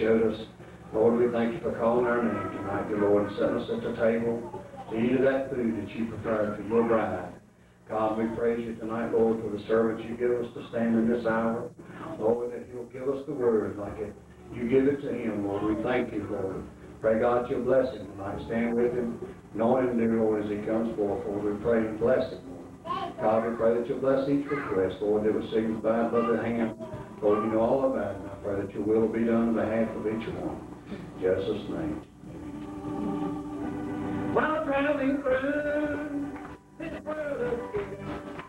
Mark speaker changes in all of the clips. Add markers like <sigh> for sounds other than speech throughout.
Speaker 1: Showed us. Lord, we thank you for calling our name tonight, dear Lord, and setting us at the table to eat of that food that you prepared for your bride. God, we praise you tonight, Lord, for the servants you give us to stand in this hour. Lord, that you'll give us the word like it. You give it to him, Lord. We thank you, Lord. Pray God you'll bless him tonight. Stand with him, knowing dear Lord, as he comes forth. Lord, we pray and bless him, Lord. God, we pray that you'll bless each request, Lord, that was signified by the hand. Lord, you know all about it. And I pray that your will be done on behalf of each one. In Jesus' name. While traveling through this world of fear,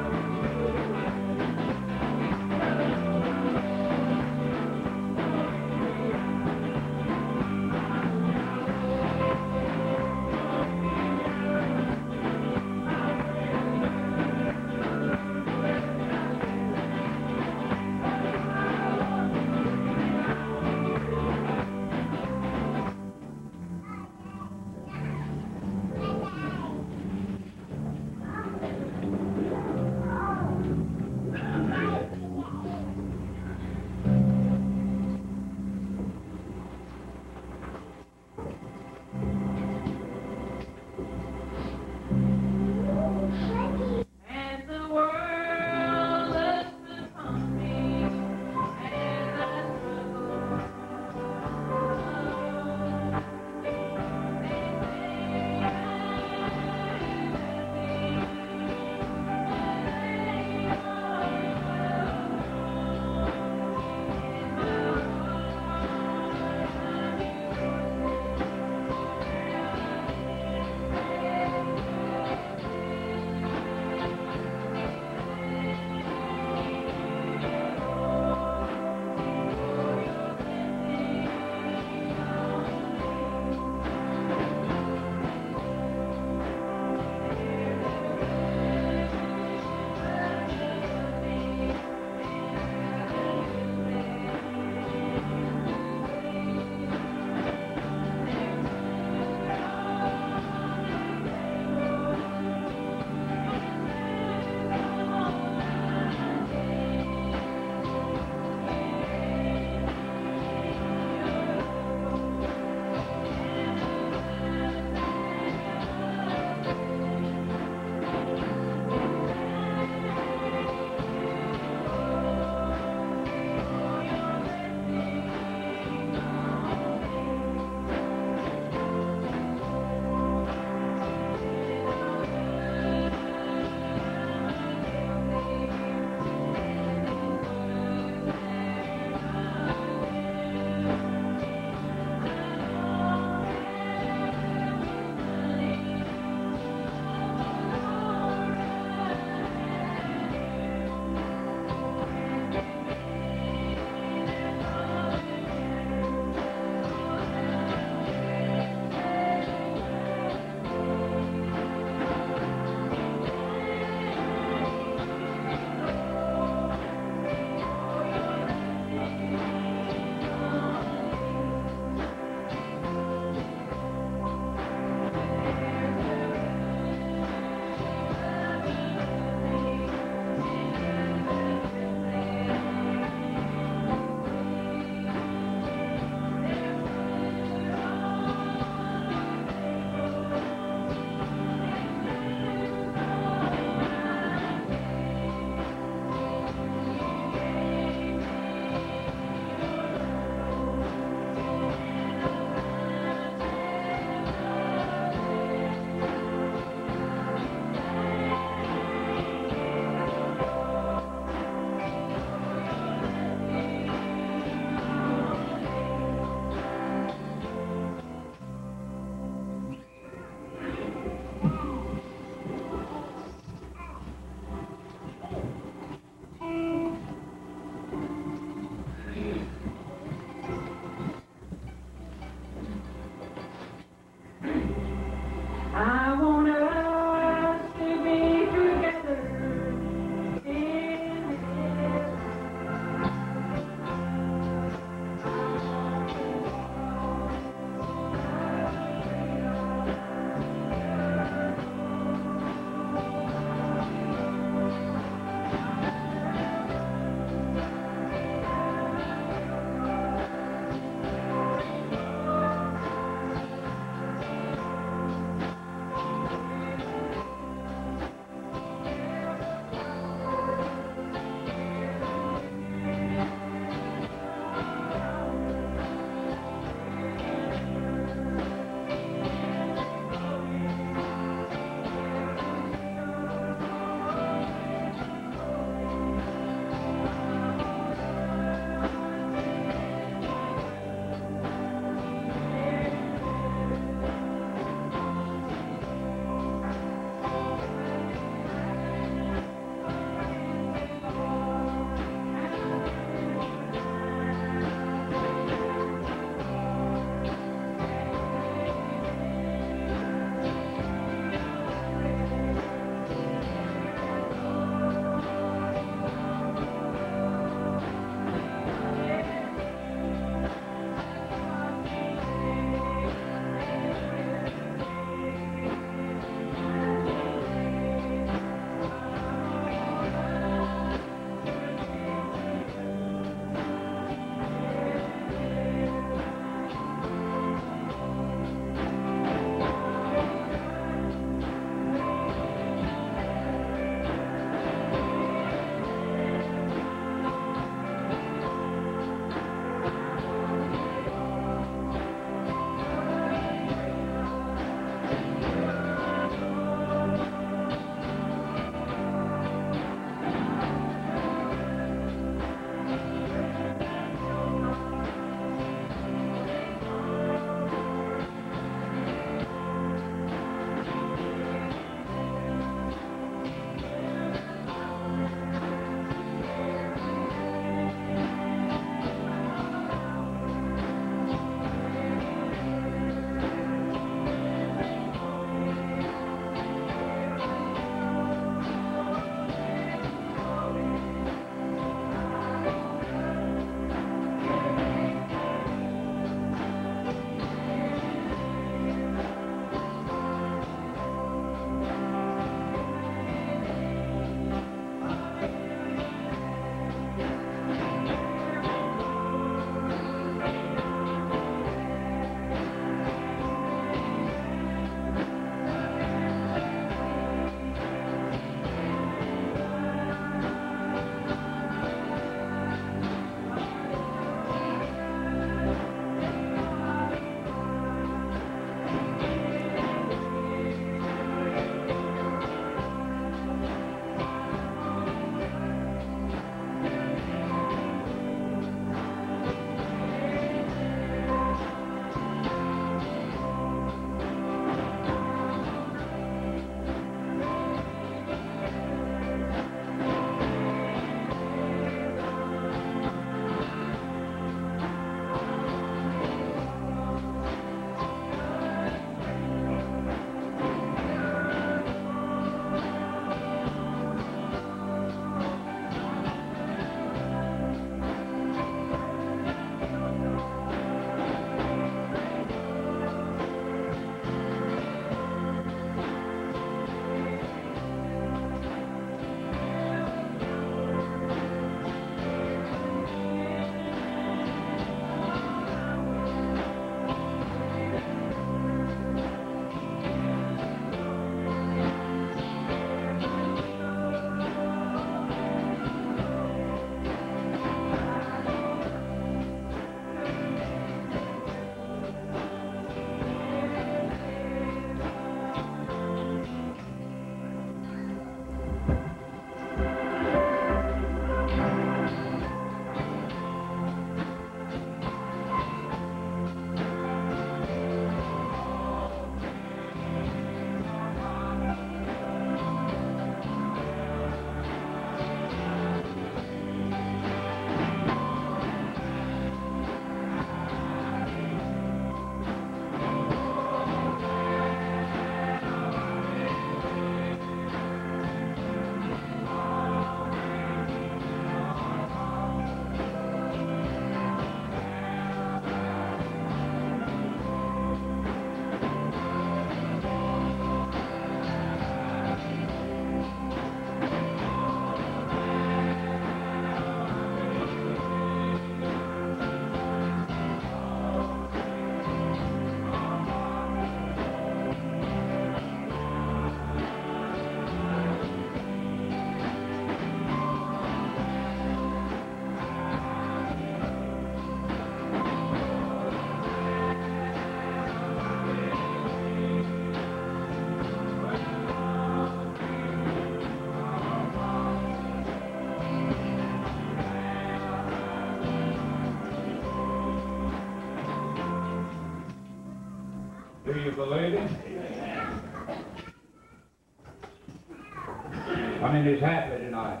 Speaker 2: I mean, it's happy tonight.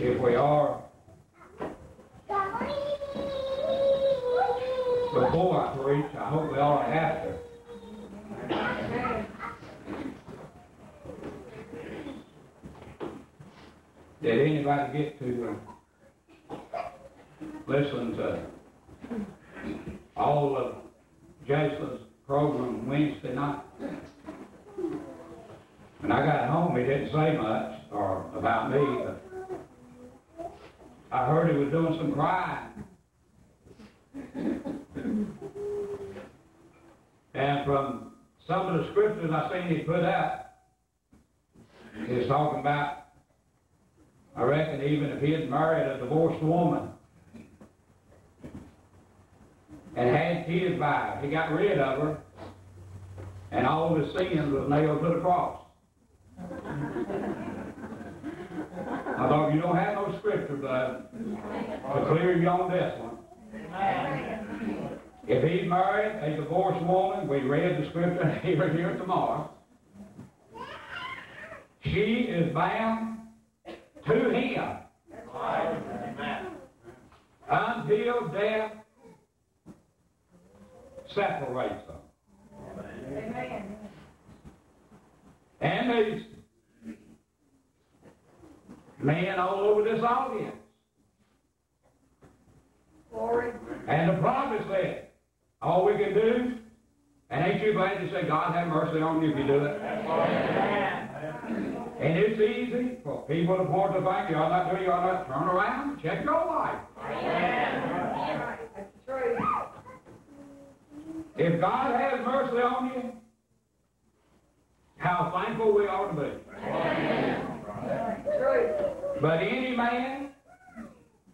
Speaker 2: If we are, before I preach, I hope we are after. Did anybody get to uh, listen to all of Jason's program Wednesday night? When I got home, he didn't say much or about me, but I heard he was doing some crying. And from some of the scriptures I seen he put out, he's talking about, I reckon even if he had married a divorced woman and had kids by her, he got rid of her, and all of his sins was nailed to the cross. I thought you don't have no scripture, bud, to clear you on this one. If he's married a divorced woman, we read <laughs> here here tomorrow. She is bound to him until death separates them. And these men all over this audience. And the prophet said, all we can do, and ain't you glad to say, God have mercy on you if you do it? And it's easy for people to the finger, you're not doing, you're not, turn around, check your life. If God has mercy on you, how thankful we ought to be. But any man,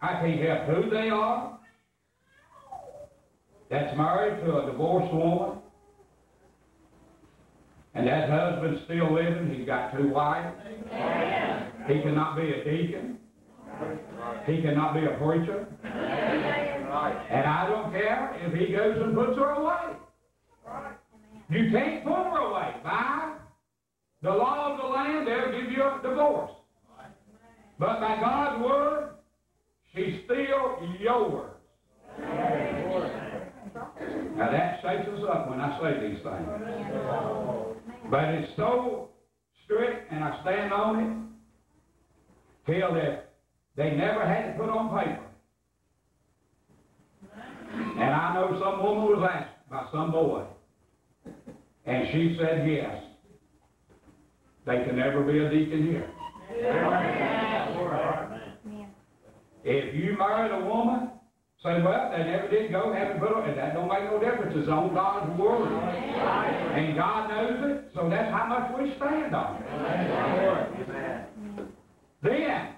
Speaker 2: I can't help who they are, that's married to a divorced woman, and that husband's still living, he's got two wives. He cannot be a deacon. He cannot be a preacher. And I don't care if he goes and puts her away. You can't put her away. By the law of the land, they'll give you a divorce. But by God's word, she's still yours. Now that shakes us up when I say these things. But it's so strict, and I stand on it, till that they never had it put on paper. And I know some woman was asked by some boy, and she said yes. They can never be a deacon here. If you married a woman, say, well, they never did go, haven't put on, and that don't make no difference. It's on God's word. And God knows it, so that's how much we stand on it. Then,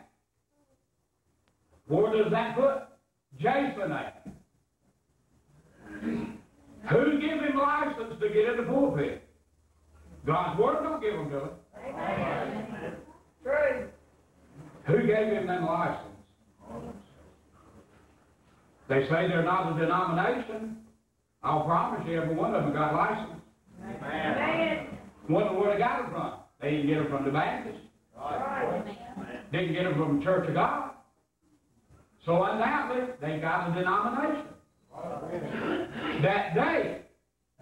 Speaker 2: where does that put Jason at? Who give him license to get in the pulpit? God's word don't give him to it. Who gave him that license? They say they're not a denomination. I'll promise you, every one of them got license. Wonder where they got it from. They didn't get it from the Baptist. Didn't get it from the Church of God. So undoubtedly, they got a denomination. That they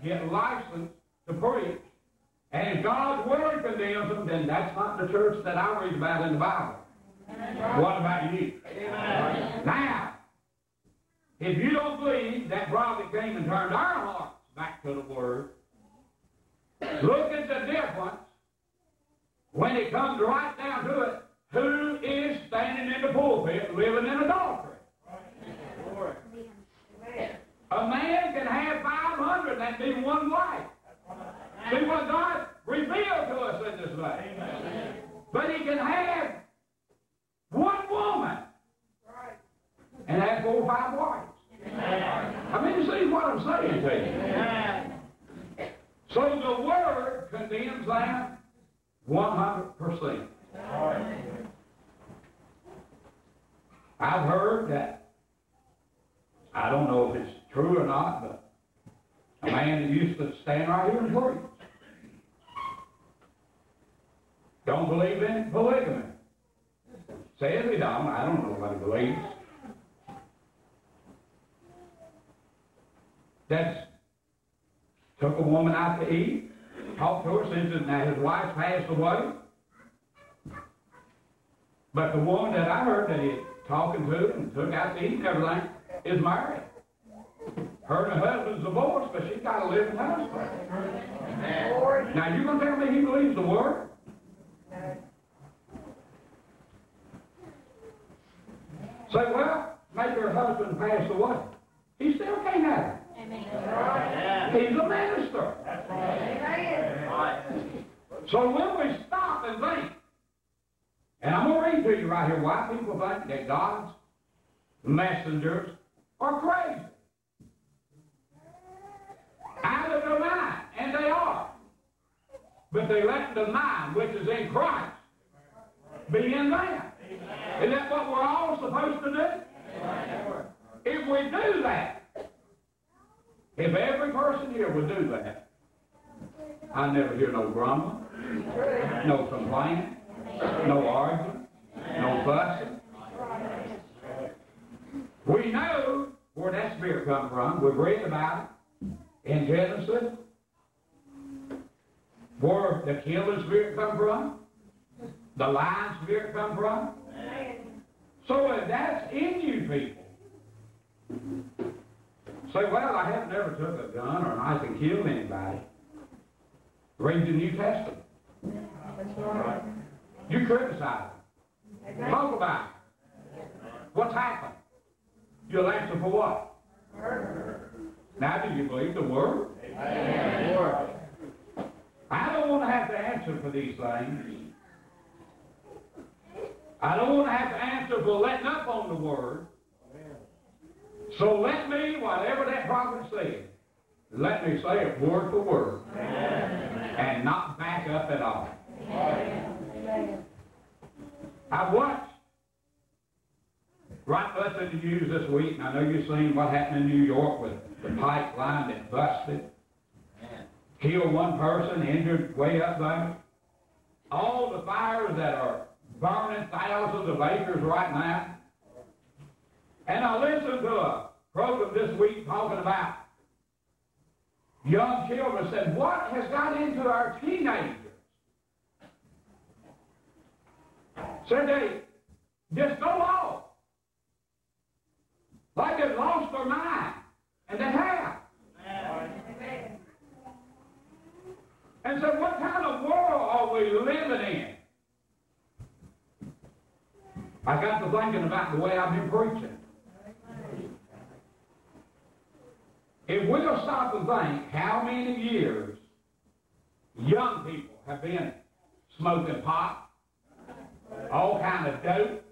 Speaker 2: get licensed to preach. And if God's word condemns them, then that's not the church that I read about in the Bible. What about you? Now, if you don't believe that prophet came and turned our hearts back to the Word, look at the difference when it comes right down to it. Who is standing in the pulpit living in adultery? A man can have 500, that be one wife. See what God revealed to us in this way. But he can have one woman and have four or five wives. I mean, you see what I'm saying to you. So the Word condemns that 100%. I've heard that I don't know if it's true or not, but a man that used to stand right here and preach. Don't believe in polygamy. Says he don't, I don't know what he believes. That's took a woman out to eat, talked to her since now his wife passed away. But the woman that I heard that he's talking to and took out to eat and everything is married. Her and her husband's divorced, but she's got a living husband. Now you gonna tell me he believes the word? Say, well, maybe her husband passed away. He still can't have it. He's a minister. So when we stop and think, and I'm going to read to you right here why people think that God's messengers are crazy. Out of their mind, and they are. But they let the mind which is in Christ be in them. Isn't that what we're all supposed to do? If we do that, if every person here would do that, I never hear no grumbling, no complaining, no arguing, no fussing. We know where that spirit come from. We've read about it in Genesis. Where the killing spirit come from, the lying spirit come from. So if that's in you people, say, well, I have never took a gun or a knife and killed anybody. Read the New Testament. right? You criticize it. Talk about it. What's happened? You'll answer for what? Now, do you believe the Word? I don't want to have to answer for these things. I don't want to have to answer for letting up on the Word. So let me, whatever that prophet said, let me say it word for word. And not back up at all. I've watched right busted the news this week, and I know you've seen what happened in New York with the pipeline that busted. Killed one person, injured way up there. All the fires that are burning thousands of acres right now. And I listened to a program this week talking about young children. Said, what has got into our teenagers? Said they just go off. Like they've lost their mind. And they have. And so what kind of world are we living in? I got to thinking about the way I've been preaching. If we'll stop and think how many years young people have been smoking pot, all kind of dope,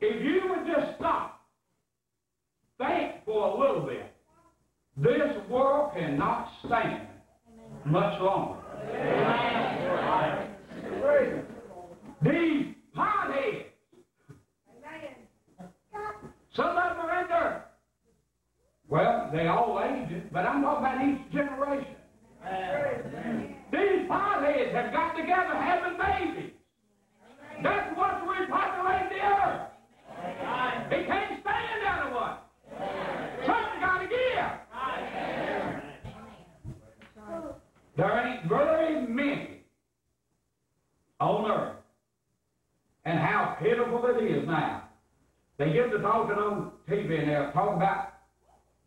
Speaker 2: if you would just stop, think for a little bit, this world cannot stand much longer. These potheads, some of them are in there. Well, they all aged, but I'm talking about each generation. These potheads have got together having babies. That's what's repopulating the earth. It can't stand out of what? Something got to give. There ain't very many on earth. And how pitiful it is now. They get to talking on TV and they're talk about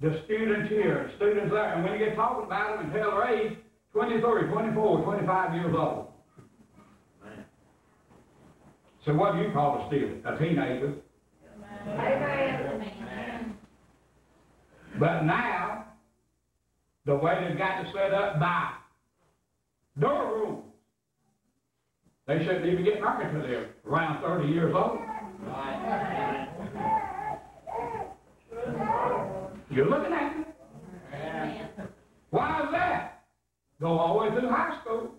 Speaker 2: the students here students there. And when you get talking about them and tell their age, 23, 24, 25 years old. So what do you call a student? A teenager. But now, the way they've got to set up by their rules, they shouldn't even get married until they're around 30 years old. You're looking at me. Why is that? Go all the way through high school.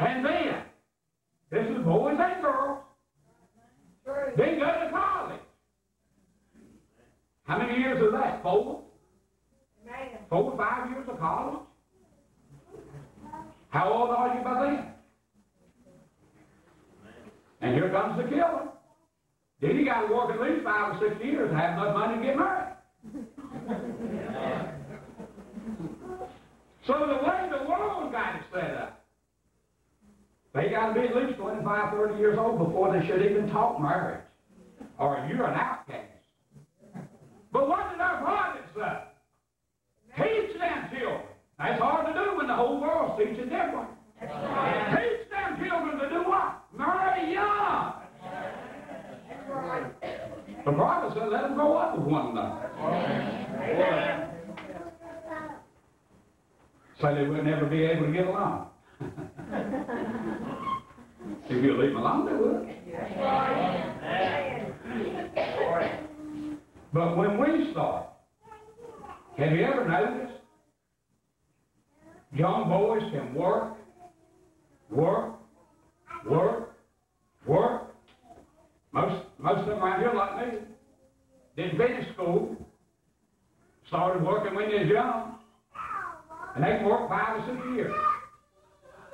Speaker 2: And then, this is boys and girls. They go to college. How many years is that? Four? Four or five years of college? How old are you by then? And here comes the killer. Then you got to work at least five or six years to have enough money to get married. <laughs> so the way the world got it set up, they got to be at least 25, 30 years old before they should even talk marriage. Or you're an outcast. But what did our prophets say? Teach them children. That's hard to do when the whole world's teaching different. Teach them children to do what? Marry young. The prophet said, let them grow up with one another. So they would never be able to get along. <laughs> if you leave them alone, they would. But when we start, have you ever noticed? Young boys can work, work, work, work. Most, most of them around here like me didn't finish school, started working when they was young, and they can work five or six years.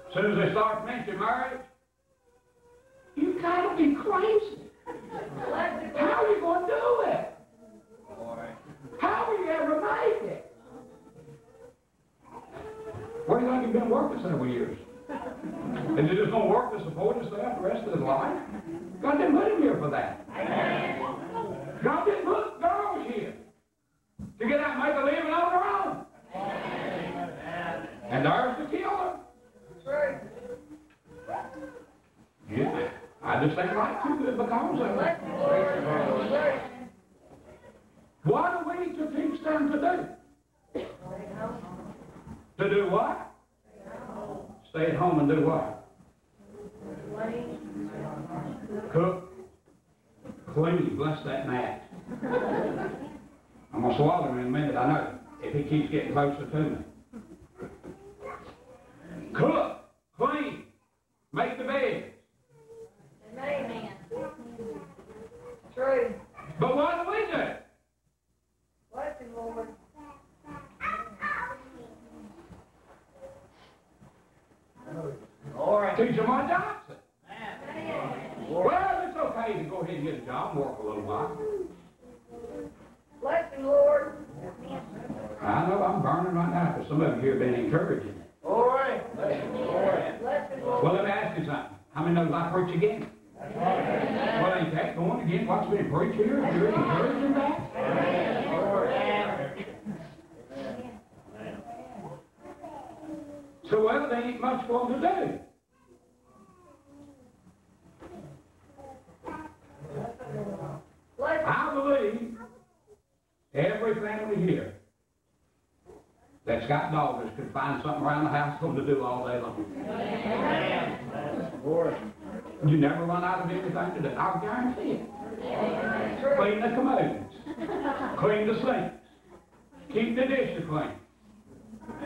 Speaker 2: As soon as they start to mention marriage, you gotta be crazy. How are you gonna do it? How are you ever make it? Where do you think you've been working several years? Is it just to work to support himself the rest of his life? God didn't put him here for that. God didn't put girls here to get out and make a living on their own. And there's the killer. Yeah, I just ain't like to do it because of it. What are we to teach them to do? To do what? Stay at home and do what? Cook, clean, bless that mat. I'm gonna swallow him in a minute, I know, if he keeps getting closer to me. Cook, clean, make the bed.
Speaker 3: Amen. True.
Speaker 2: But why do we do?
Speaker 3: Bless him, Lord. All right.
Speaker 2: Teach them what Johnson. Well, it's okay to go ahead and get a job and work a little while.
Speaker 3: Bless him, Lord.
Speaker 2: I know I'm burning right now because some of you here have been encouraging it.
Speaker 3: Bless him, Lord. Bless you, Lord.
Speaker 2: Well, let me ask you something. How many knows I preach again? Well, ain't that going again? What's being preached here? You're encouraging that? So, well, there ain't much for them to do.
Speaker 3: Bless him.
Speaker 2: I believe every family here that's got daughters could find something around the house for them to do all day long. You never run out of anything to do. I'll guarantee it. Clean the commodes. Clean the sinks. Keep the dishes clean.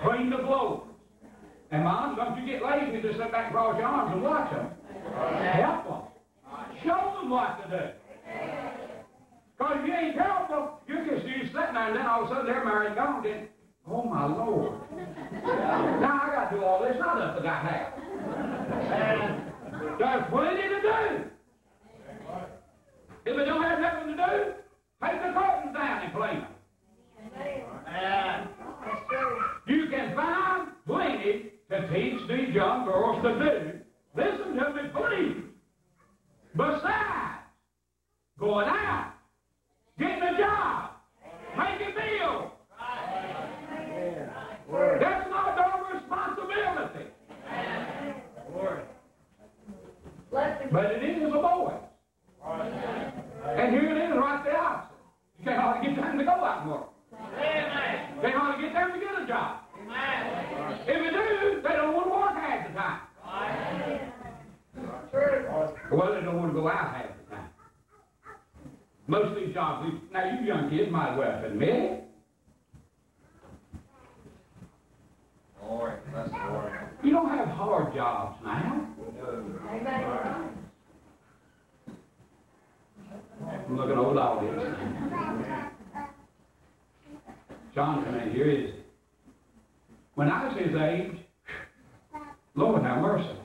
Speaker 2: Clean the floor. And moms, don't you get lazy just sit back and cross your arms and watch them. Help them. Show them what to do. Because if you ain't careful, you can see you sitting there and then all of a sudden they're married and gone. Then, oh my Lord. now I got to do all this. Not up to that half. There's plenty to do. If it don't have nothing to do, take the curtains down and clean them.
Speaker 3: True.
Speaker 2: You can find plenty to teach these young girls to do. Listen to me, please. Besides going out, getting a job, making bills. That's not their responsibility. But it is a boy. And here it is right the opposite. You can't hardly get time to go out and work. Can't hardly get time to get a job. If you do, they don't want to work half the time. Well, they don't want to go out half. Most of these jobs, now you young kids might well admit it. You don't have hard jobs now. I'm looking the audience. John, come in here, is when I was his age, Lord have mercy,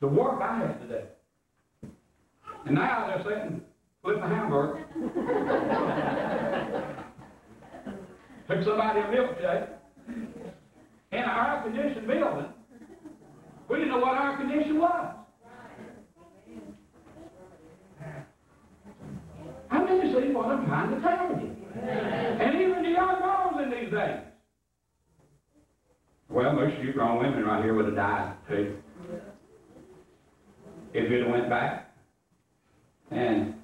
Speaker 2: the work I had to do. And now they're sitting, flip a hamburger. Took somebody a milkshake in an air-conditioned building. We didn't know what air condition was. How many see what I'm trying to tell you? And even the young girls in these days. Well, most of you grown women right here would have died too. If you'd have went back. And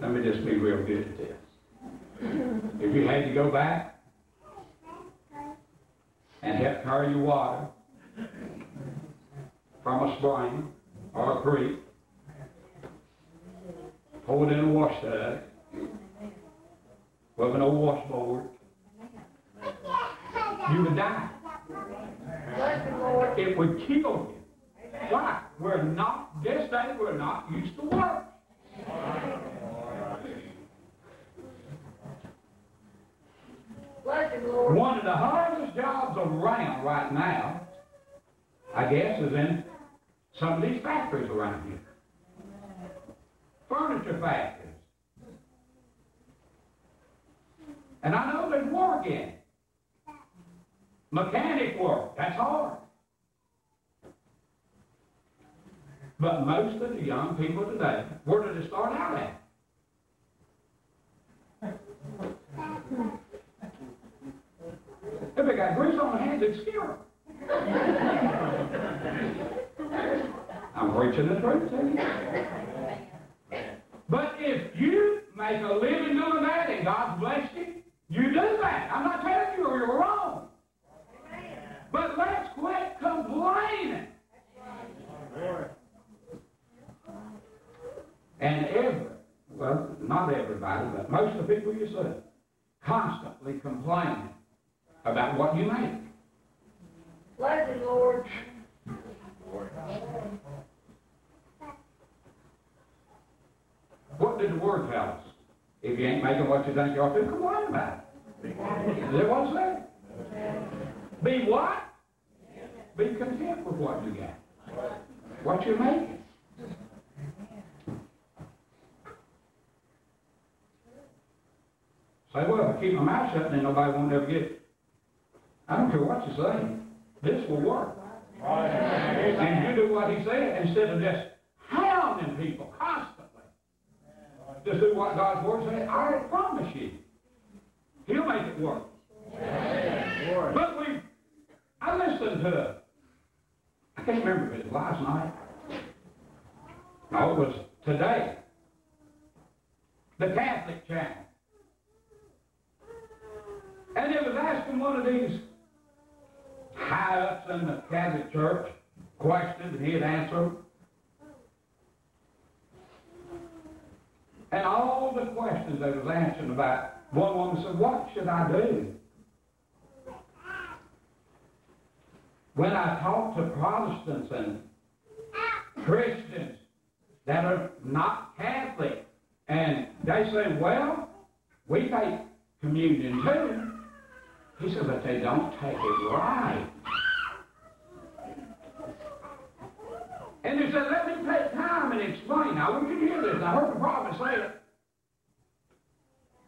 Speaker 2: let me just be real good at this. If you had to go back and help carry your water from a spring or a creek, it in a wash tub with an old washboard, you would die. It would kill you. Why? We're not, this day, we're not used to work.
Speaker 3: Bless the Lord.
Speaker 2: One of the hardest jobs around right now, I guess, is in some of these factories around here. Furniture factories. And I know there's work in it. Mechanic work, that's hard. But most of the young people today, where did it start out at? They got grease on their hands, it'd scare. <laughs> I'm preaching the truth to you. But if you make a living doing that and God bless you, you do that. I'm not telling you you're wrong. But let's quit complaining. And every, well, not everybody, but most of the people you see, constantly complaining about what you make.
Speaker 3: Bless the Lord.
Speaker 2: What did the word tell us? If you ain't making what you think you ought to, complain about it. Is that what it said? Be what? Be content with what you got. What you're making. Say, well, if I keep my mouth shut, then nobody won't ever get it. I don't care what you say. This will work. And you do what he said instead of just hounding people constantly. Just do what God's word says. I promise you, He'll make it work. But we, I listened to, I can't remember if it was last night. No, it was today. The Catholic channel. And it was asking one of these high ups in the Catholic Church questions, and he'd answer. And all the questions they was answering about, one woman said, What should I do? When I talk to Protestants and Christians that are not Catholic, and they say, Well, we take communion too. He said, But they don't take it right. And he said, Let me take time and explain. Now, we can hear this. I heard the prophet say it.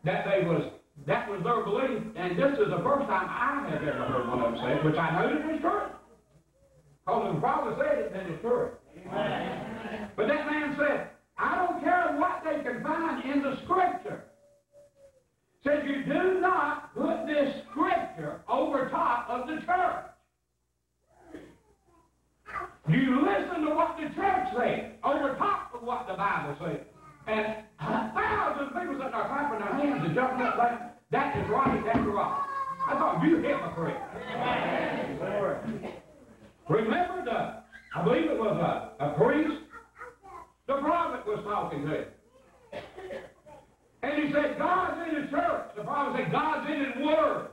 Speaker 2: That they was that was their belief, and this is the first time I have ever heard one of them say it, which I know it is true. Because if the prophet said it, then it's true. But that man said, I don't care what they can find in the scripture. Says you do not put this scripture over top of the church. You listen to what the church says over top of what the Bible says. And thousands of people sitting there clapping their hands and jumping up like, that is right, that's right. I thought you hypocrite. Remember the, I believe it was a, a priest, the prophet was talking to. He said, God's in the church. The prophet said, God's in his word.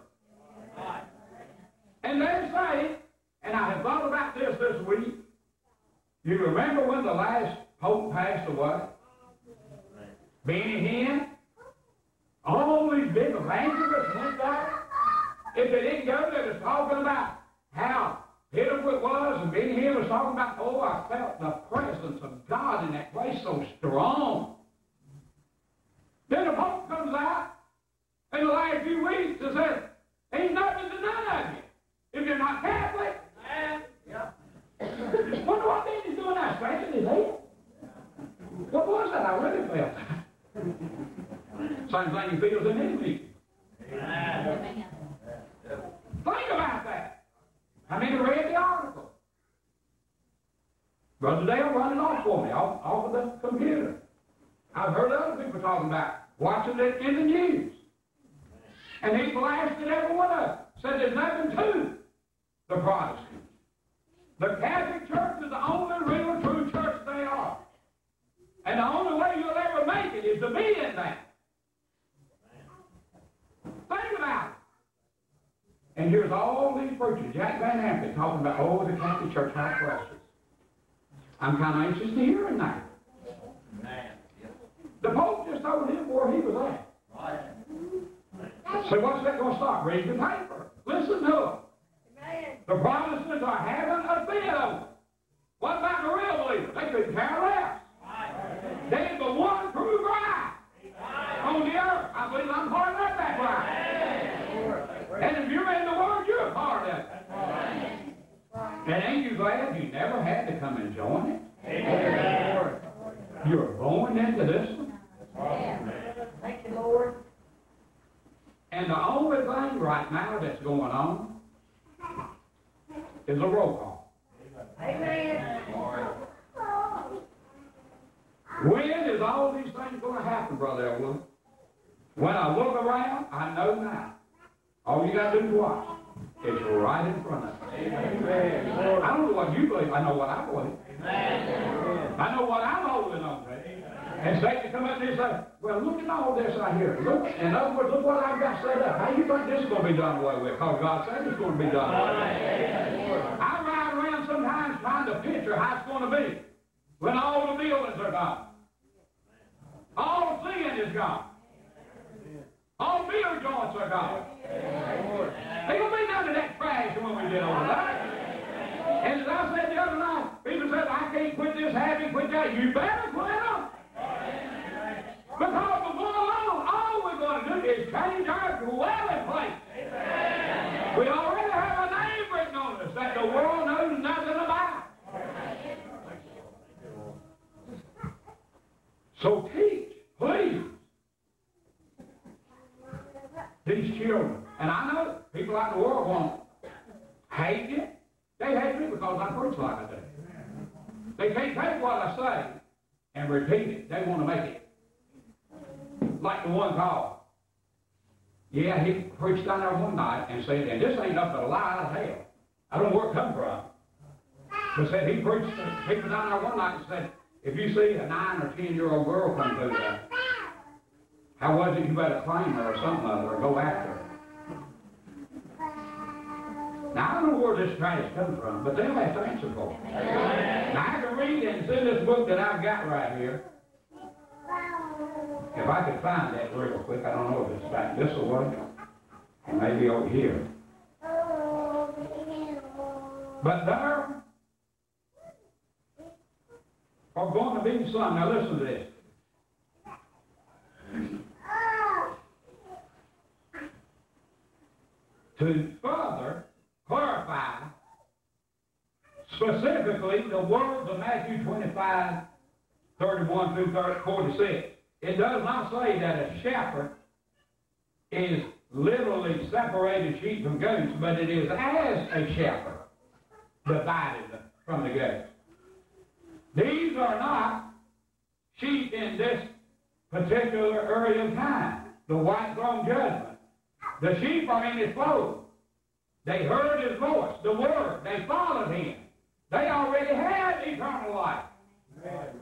Speaker 2: And they say, and I have thought about this this week. You remember when the last pope passed away? Benny Hinn? All these big evangelists went out If they didn't go, they was talking about how pitiful it was, and Benny Hinn was talking about, oh, I felt the presence of God in that place so strong. Then the Pope comes out in the last few weeks and says, ain't nothing to none of you. If you're not Catholic,
Speaker 1: Yeah.
Speaker 2: wonder what Benny's doing now, scratching his head? What was that? I really felt. Same thing he feels in his meeting. Think about that. I mean, I read the article. Brother Dale running off for me, off, off of the computer. I've heard other people talking about watching it in the news. And he blasted every one of them. Said there's nothing to the Protestants. The Catholic Church is the only real true church they are. And the only way you'll ever make it is to be in that. Think about it. And here's all these preachers, Jack Van Impe, talking about, oh, the Catholic Church, how precious. I'm kind of anxious to hear it now. The Pope just told him where he was at. Right. So what's that going to stop? Read the paper. Listen to them.
Speaker 3: Amen.
Speaker 2: The Protestants are having a fit it. What about the real believers? They couldn't care less. They're the one true bride on the earth. I believe I'm part of that bride. And if you're in the Word, you're a part of it. And ain't you glad you never had to come and join it? You're born into this one.
Speaker 3: Thank you, Lord.
Speaker 2: And the only thing right now that's going on is a roll call.
Speaker 3: Amen.
Speaker 2: When is all these things going to happen, Brother Elwood? When I look around, I know now. All you got to do is watch. It's right in front of you. I don't know what you believe. I know what I believe. I know what I'm holding on to. And Satan come up and say, well, look at all this right here. Look, in other words, look what I've got set up. How you think this is going to be done away with? Because God said it's going to be done away with. I ride around sometimes trying to picture how it's going to be when all the buildings are gone. All sin is gone. All beer joints are gone. Ain't gonna be none of that trash when we get over there. And as I said the other night, people said, I can't quit this habit, quit that. You better quit them. Because before long, all we're going to do is change our dwelling place. We already have a name written on us that the world knows nothing about. So teach, please. These children. And I know people out in the world won't hate you. They hate me because I preach like I do. They can't take what I say and repeat it. They want to make it like the one called. Yeah, he preached down there one night and said, and this ain't nothing but a lie out of hell. I don't know where it come from. But said he preached to people down there one night and said, if you see a nine or ten year old girl come through there, how was it you better claim her or something or go after her? Now, I don't know where this trash comes from, but they'll have to answer for it. Now, I can read it and in this book that I've got right here. If I could find that real quick, I don't know if it's back this way or maybe over here. But there are going to be some. Now, listen to this. To further clarify specifically the words of Matthew 25, 31 through 30, 46. It does not say that a shepherd is literally separated sheep from goats, but it is as a shepherd divided from the goats. These are not sheep in this particular area of time, the white throne judgment. The sheep are in his fold. They heard his voice, the word. They followed him. They already had eternal life.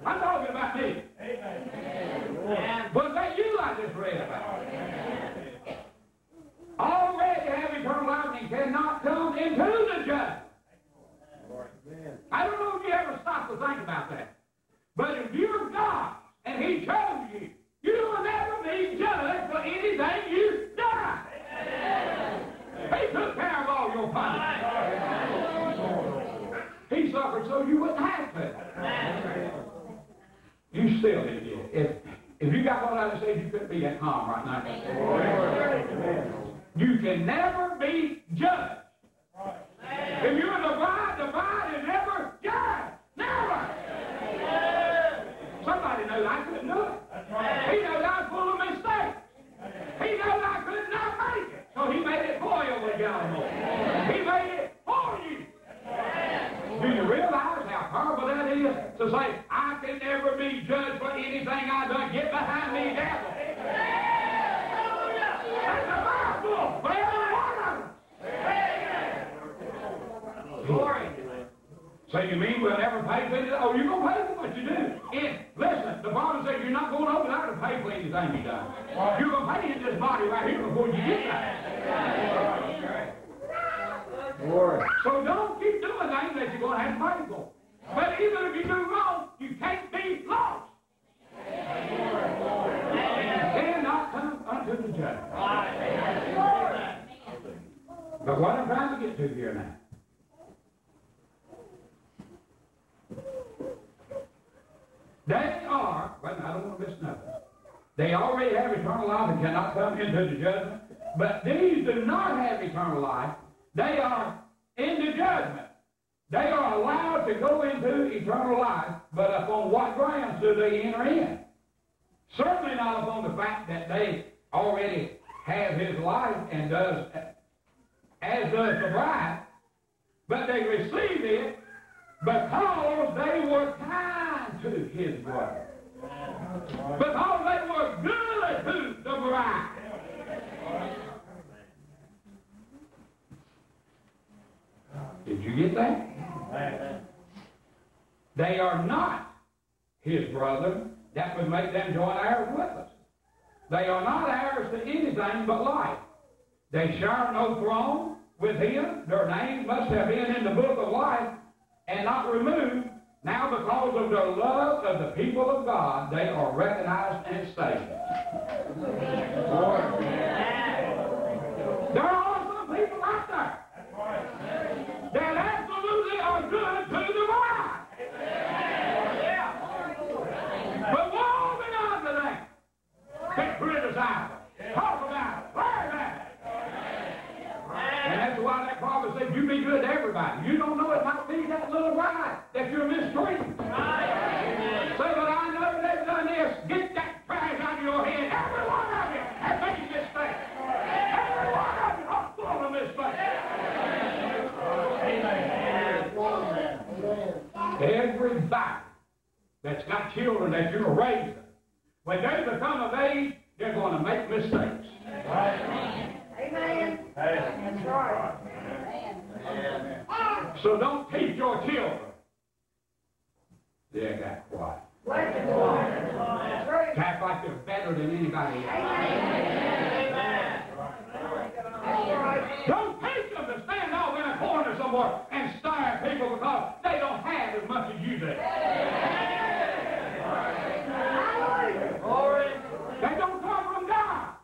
Speaker 2: I'm talking about this. me. But that you I just read about. Already have eternal life and cannot come into the judgment. I don't know if you ever stop to think about that. But if you're God and He chose you, you will never be judged for anything you've done. He punishment. He suffered so you wouldn't have to. You still did. If, if you got out of stage, you couldn't be at home right now. You can never be judged. If you're the bride is never judged. Never. Somebody knows I couldn't do it. He knows I was full of mistakes. He knows I could not make it. So he with Gallimore. He made it for you. Do you realize how horrible that is? To say, I can never be judged for anything I've done. Get behind me, devil. That's a mouthful for every one of us. Glory. So you mean we'll never pay for it? Oh, you're going to pay for what you do. If, listen, the Bible says you're not going over there to pay for anything you done. You're going to pay in this body right here before you get there. So don't keep doing things that you're going to have to pay for. But even if you do wrong, you can't be lost. You cannot come unto the judgment. But what I'm trying to get to here now. They are, well, I don't want to miss nothing. They already have eternal life and cannot come into the judgment. But these do not have eternal life. They are in the judgment. They are allowed to go into eternal life, but upon what grounds do they enter in? Certainly not upon the fact that they already have his life and does as does the bride, but they receive it because they were kind to his brother. Because they were good to the bride. Did you get that? They are not his brother. That would make them joint heirs with us. They are not heirs to anything but life. They share no throne with him. Their names must have been in the book of life and not removed. Now, because of the love of the people of God, they are recognized and saved. There Everybody that's got children that you're raising, when they become of age, they're going to make mistakes.
Speaker 3: Amen. That's right.
Speaker 2: So don't teach your children. They got quiet.
Speaker 3: Right.
Speaker 2: Act like they're better than anybody else.
Speaker 3: That's right.
Speaker 2: Don't somewhere and stare at people because they don't have as much as you do. They don't come from God.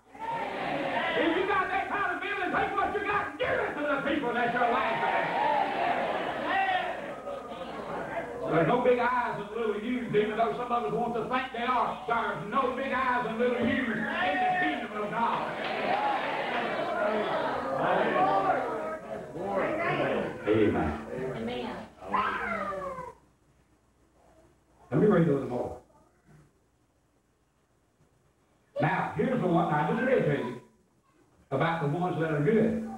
Speaker 2: If you got that kind of feeling, take what you got and give it to the people that you're laughing at. There's no big eyes and little U's, even though some of us want to think they are. There's no big eyes and little U's in the kingdom of God. Amen.
Speaker 4: Amen. Amen.
Speaker 2: Let me read a little more. Now, here's the one I just read to you about the ones that are good.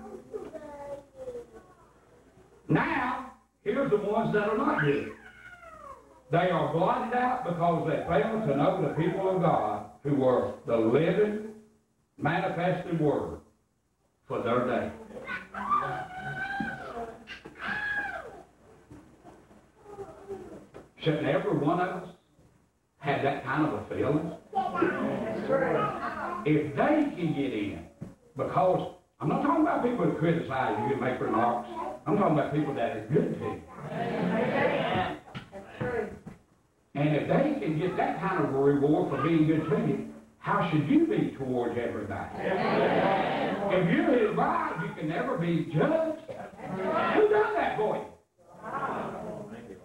Speaker 2: Now, here's the ones that are not good. They are blotted out because they failed to know the people of God who were the living, manifested Word for their day. Shouldn't every one of us have that kind of a feeling? If they can get in, because I'm not talking about people that criticize you and make remarks. I'm talking about people that are good to you. And if they can get that kind of a reward for being good to you, how should you be towards everybody? If you're his bride, you can never be judged. Who done that for you?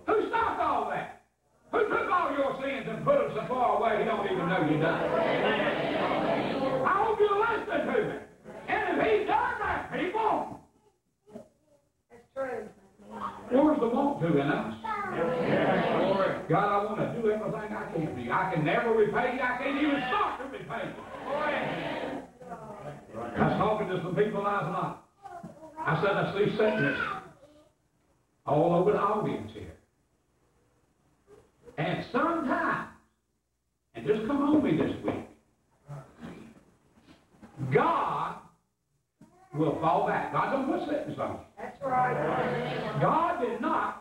Speaker 2: Who stopped all that? Who took all your sins and put them so far away you don't even know you done it? I hope you listen to me. And if he done that, people,
Speaker 3: That's true.
Speaker 2: where's the want to in us? God, I want to do everything I can for you. I can never repay you. I can't even start to repay you. I was talking to some people last night. I said, I see sickness all over the audience here. And sometimes, and just come on me this week, God will fall back. God don't put sickness on you.
Speaker 3: That's right.
Speaker 2: God did not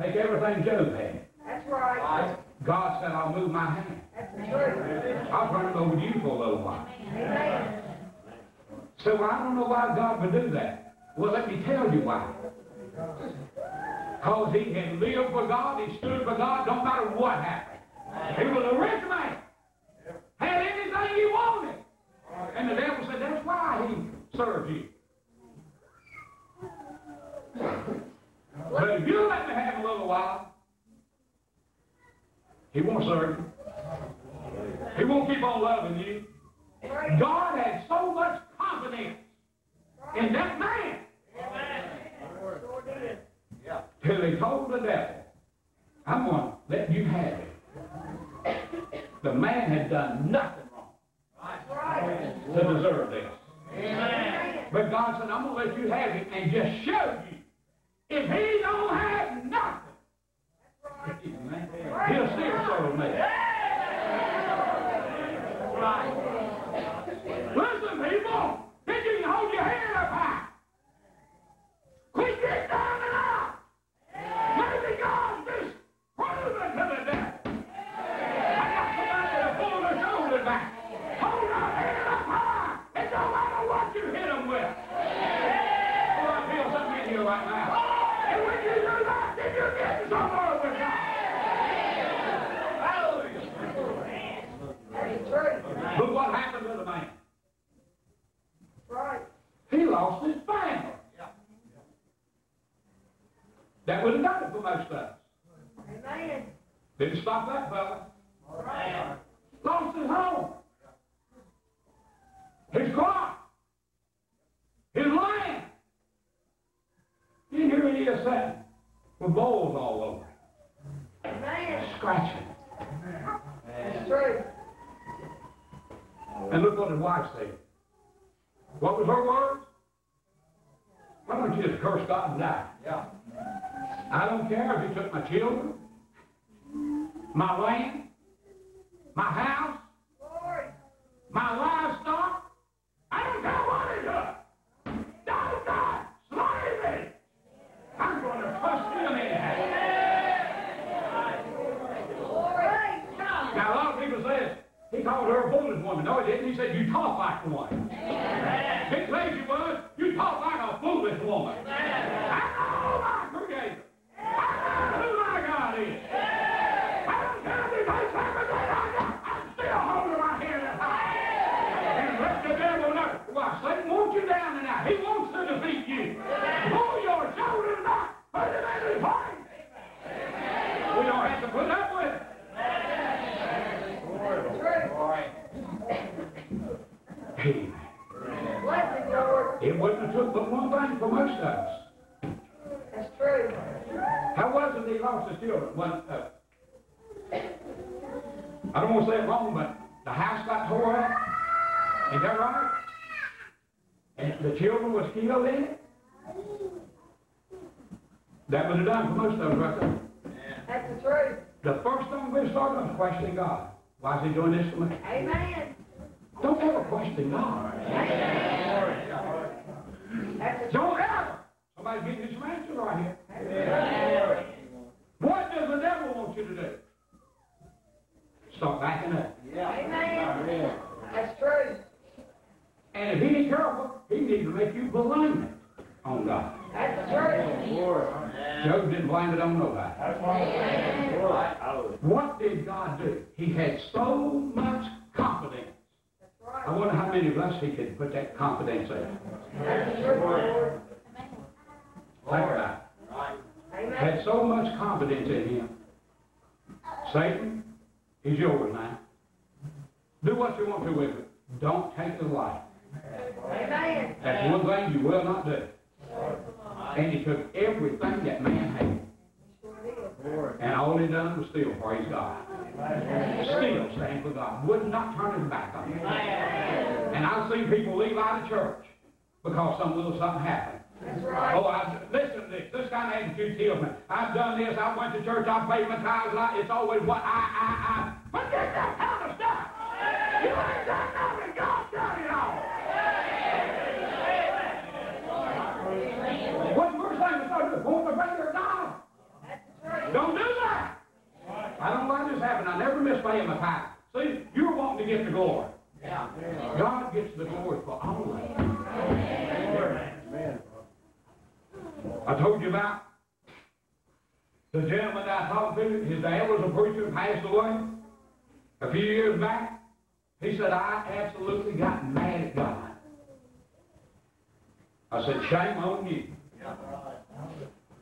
Speaker 2: take everything Job had.
Speaker 3: That's right.
Speaker 2: God said, I'll move my hand.
Speaker 3: That's.
Speaker 2: I'll turn it over to you for a little while.
Speaker 3: Amen.
Speaker 2: So I don't know why God would do that. Well, let me tell you why. Because he had lived for God, he stood for God, no matter what happened. He was a rich man. Had anything he wanted. And the devil said, that's why he served you. But if you let me have a little while, he won't serve you. He won't keep on loving you. God had so much confidence in that man till he told the devil, I'm going to let you have it. The man had done nothing wrong to deserve this.
Speaker 3: Amen.
Speaker 2: But God said, I'm going to let you have it and just show you. If he don't have nothing, right. he'll still serve me. Listen, most of us right there.
Speaker 3: That's the truth.
Speaker 2: The first thing we start on is questioning God. Why is he doing this to me?
Speaker 3: Amen.
Speaker 2: Don't ever question God.
Speaker 3: That's the truth.
Speaker 2: Don't ever. Somebody's getting you some answers right here. What does the devil want you to do? Start backing up.
Speaker 3: Amen. That's true.
Speaker 2: And if he ain't careful, he needs to make you blame it on God.
Speaker 3: That's the truth.
Speaker 2: Job didn't blame it on nobody.
Speaker 3: That's right.
Speaker 2: What did God do? He had so much confidence.
Speaker 3: Right.
Speaker 2: I wonder how many of us he could put that confidence in.
Speaker 3: That's right. Right. Had so much
Speaker 2: confidence in him. Satan, he's yours now. Do what you want to with it. Don't take the life.
Speaker 3: Amen.
Speaker 2: That's one thing you will not do. And he took everything that man had. And all he done was steal, praise God. Still stand for God. Would not turn his back on him. And I've seen people leave out of church because some little something happened.
Speaker 3: Right.
Speaker 2: Oh, I, listen to this. This kind of attitude kills me. I've done this. I went to church. I paid my tithes. It's always what I, I, I. Forget that kind of stuff. You ain't done nothing. God done it all. What's the first thing to start with? Point the finger at God. Don't do that. I don't know why this happened. Miss paying my tithe. See, you're wanting to get the glory. Yeah. God gets the glory for all of it. I told you about the gentleman that I talked to. His dad was a preacher, passed away a few years back. He said, I absolutely got mad at God. I said, shame on you.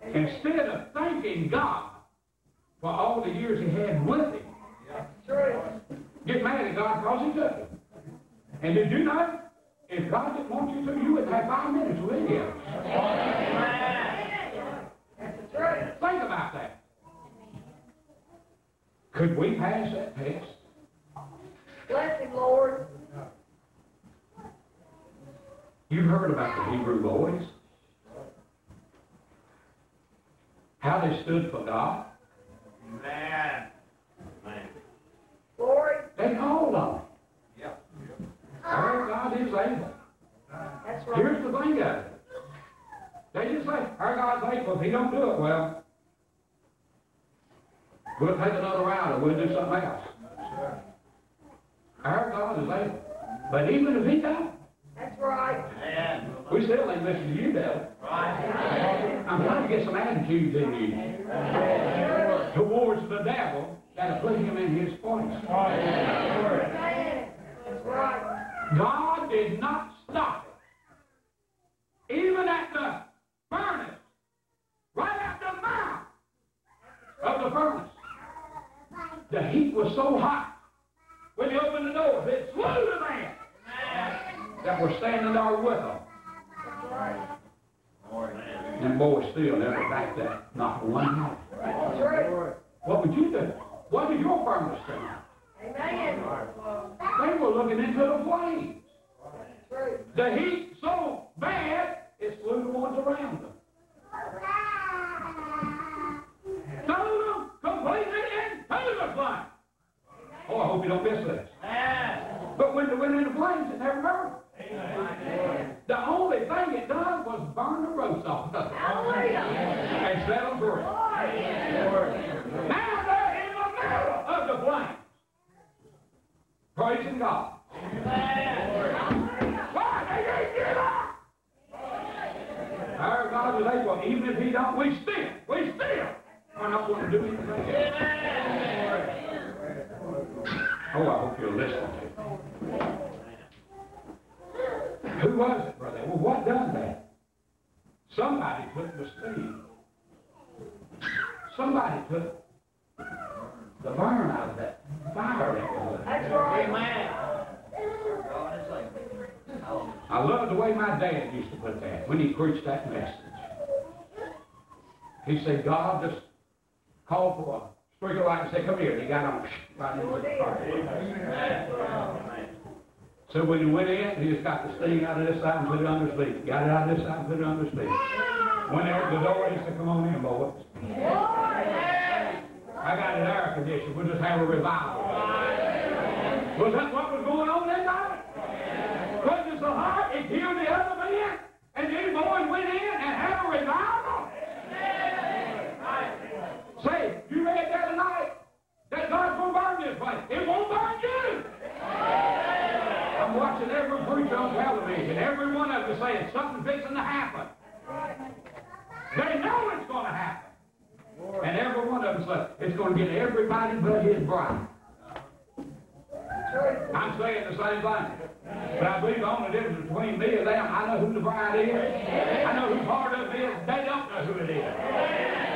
Speaker 2: Instead of thanking God for all the years he had with him. Get mad at God because he took him. And did you know? If God didn't want you to, you wouldn't have five minutes with any of.
Speaker 3: That's the.
Speaker 2: Think about that. Could we pass that test?
Speaker 3: Bless him, Lord.
Speaker 2: You've heard about the Hebrew boys. How they stood for God.
Speaker 4: Man. Man.
Speaker 3: Glory.
Speaker 2: They called on Him.
Speaker 4: Yep.
Speaker 2: Our God is able.
Speaker 3: That's right.
Speaker 2: Here's the thing of it. They just say, our God's able. If He don't do it, well, we'll take another route or we'll do something else. Our God is able. But even if He don't,
Speaker 3: That's right.
Speaker 4: Man.
Speaker 2: we still ain't listening to you, devil.
Speaker 4: Right.
Speaker 2: I'm trying to get some attitudes in you towards the devil that'll put him in his place.
Speaker 3: Amen. That's right.
Speaker 2: God did not stop it. Even at the furnace, right at the mouth of the furnace, the heat was so hot. When he opened the door, it slew the man that were standing there with him. And boys still never backed that, not one.
Speaker 3: That's.
Speaker 2: What would you do? What did your furnace do?
Speaker 3: Amen.
Speaker 2: They were looking into the flames. The heat so bad, it slew the ones around them. Threw them completely into the flame. Oh, I hope you don't miss this. But when they went into flames, it never burned. The only thing it done was burn the roast off of them
Speaker 3: Hallelujah.
Speaker 2: and set them free. Now the. Praising God. Our God is able, even if He don't, we still, we still are not going to do anything. Oh, I hope you're listening to me. Who was it, brother? Well, what done that? Somebody put the steam. Somebody took the burn out of that fire that was there.
Speaker 3: That's right.
Speaker 2: I love the way my dad used to put that when he preached that message. He said, God just called for a sprinkle light and said, come here. And he got on right into the fire. So when he went in, he just got the steam out of this side and put it on his feet. Got it out of this side and put it on his feet. When they opened the door, he said, come on in, boys. I got an air conditioner. We'll just have a revival. Was that what was going on that night? Was it so hot it killed the other men? And these boys went in and had a revival? Say, you read that tonight? That God's going to burn this place. It won't burn you. I'm watching every preacher on television. Every one of them saying something fixing to happen. They know it's going to happen. And every one of them says it's going to get everybody but his bride.
Speaker 3: True.
Speaker 2: I'm saying the same thing. But I believe the only difference between me and them, I bride is. I know who part of it is. They don't know who it is.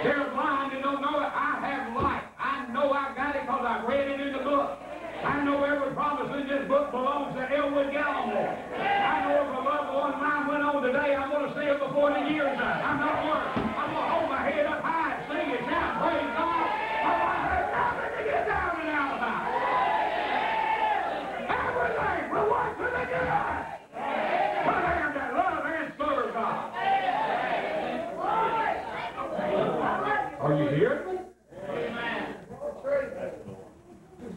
Speaker 2: They're blind and don't know it. I have life. I know I've got it because I've read it in the book. I know every promise in this book belongs to Elwood Gallimore. I know if a loved one mine went on today, I'm going to see it before the year's up. I'm not worried. I'm going to hold my head up high and sing it now. Praise God. I want to have nothing to get down and out about. Everything will work for the good. For them that love and serve God. Are you hearing me?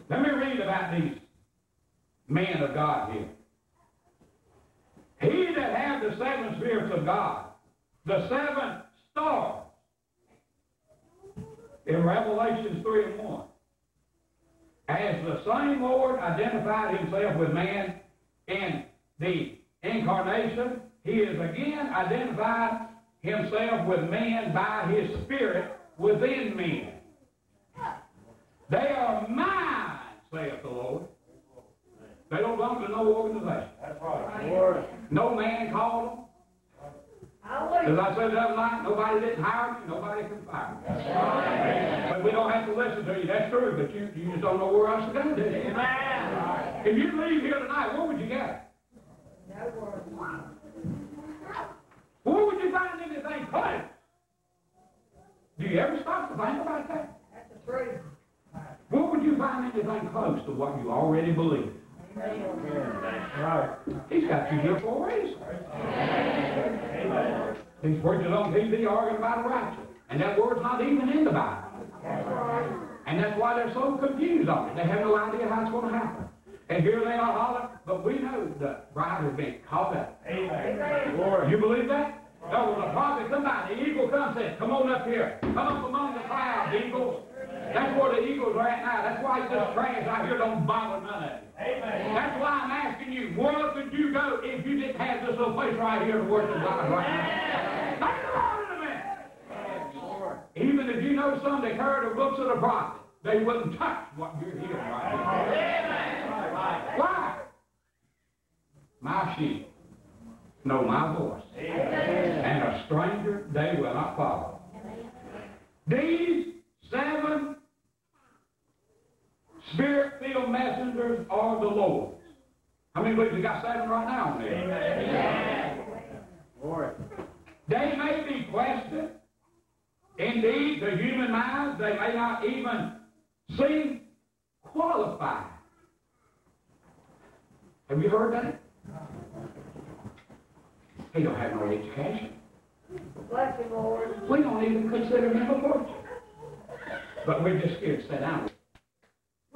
Speaker 2: Let me read about these men of God here. He that hath the seven spirits of God, the seven stars, in Revelations 3 and 1, as the same Lord identified himself with man in the incarnation, he is again identified himself with man by his spirit within men. They are mine, saith the Lord. They don't belong to no organization.
Speaker 4: That's right.
Speaker 2: No man called them. As I said the other night, nobody didn't hire me, nobody can fire me. But we don't have to listen to you, that's true, but you, you just don't know where else to go, do you?
Speaker 4: Amen.
Speaker 2: If you leave here tonight, what would you go? Where would you find anything close? Do you ever stop to think about that? That's the truth. Where would you find anything close to what you already believe?
Speaker 4: Right.
Speaker 2: He's got you here for a reason. These preachers on TV arguing about a righteous, and that word's not even in the Bible. And that's why they're so confused on it. They have no idea how it's going to happen. And here they are hollering, but we know the bride has been caught up.
Speaker 4: Amen. Glory.
Speaker 2: You believe that? No, when the prophet come by, the eagle comes and says, come on up here. Come up among the clouds, eagles. That's where the eagles are at now. That's why this trash out here don't bother none of you.
Speaker 4: Amen.
Speaker 2: That's why I'm asking you, where could you go if you didn't have this little place right here to worship God right now? Think about it a minute. Even if you know some that carry the books of the prophet, they wouldn't touch what you're hearing right now. Why? My sheep know my voice, and a stranger they will not follow. These seven spirit-filled messengers are the Lord's. How many believe you got seven right now on there?
Speaker 4: Glory.
Speaker 2: They may be questioned. Indeed, the human minds, they may not even seem qualified. Have you heard that? He don't have no education.
Speaker 3: Bless you, Lord.
Speaker 2: We don't even consider him a preacher. But we're just scared to sit down with him.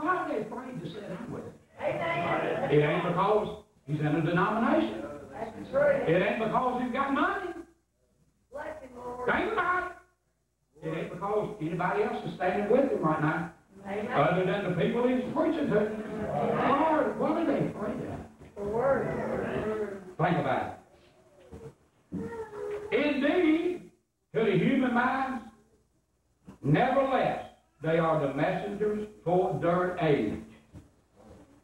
Speaker 2: Why are they afraid to sit down with him?
Speaker 3: Amen.
Speaker 2: It ain't because he's in a denomination.
Speaker 3: That's truth.
Speaker 2: It ain't because he's got money.
Speaker 3: Bless you, Lord.
Speaker 2: Think about it. It ain't because anybody else is standing with him right now,
Speaker 3: Amen.
Speaker 2: other than the people he's preaching to. Lord, what are they afraid of?
Speaker 3: The word.
Speaker 2: Think about it. Indeed, to the human minds, nevertheless, they are the messengers for their age.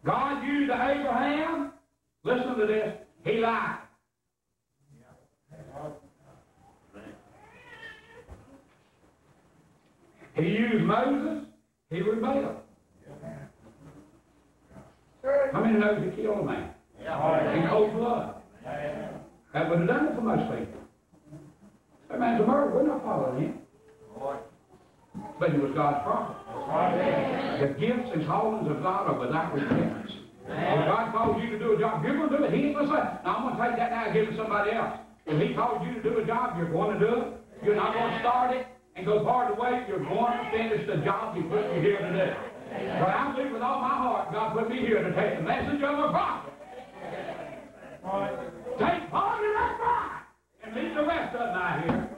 Speaker 2: God used Abraham, listen to this, he lied. He used Moses, he rebelled. How many knows he killed a man? In cold blood. That would have done it for most people. That man's a murderer. We're not following him. But he was God's prophet. The gifts and callings of God are without repentance. If God calls you to do a job, you're going to do it. He ain't going to say, now I'm going to take that now and give it to somebody else. If he calls you to do a job, you're going to do it. You're not going to start it and go part of the way. You're going to finish the job he put you here to do. But I believe with all my heart, God put me here to take the message of a prophet. Take part in that bride and leave the rest of them out here.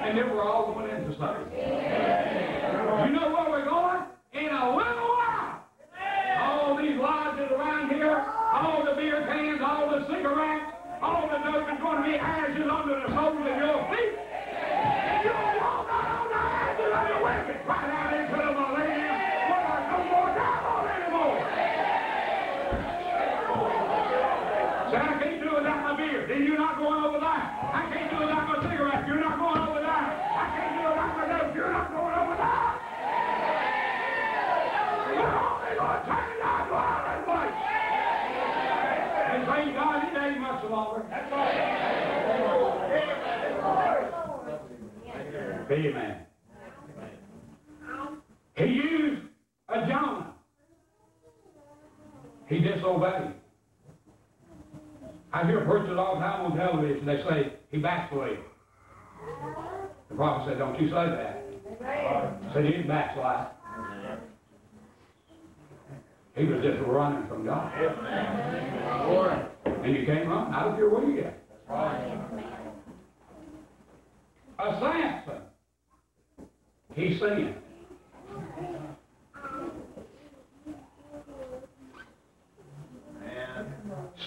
Speaker 2: And then we're all going into something. You know where we're going? In a little while. All these lodges around here, all the beer cans, all the cigarettes, all the is going to be ashes under the soles of your feet. Amen. He used a Jonah. He disobeyed. I hear preachers all the time on television, they say he backslid. The prophet said, don't you say that.
Speaker 3: Amen.
Speaker 2: Said he didn't backslide. He was just running from God. And you can't run. I don't care where you get. A Samson. He sinned.
Speaker 4: Man.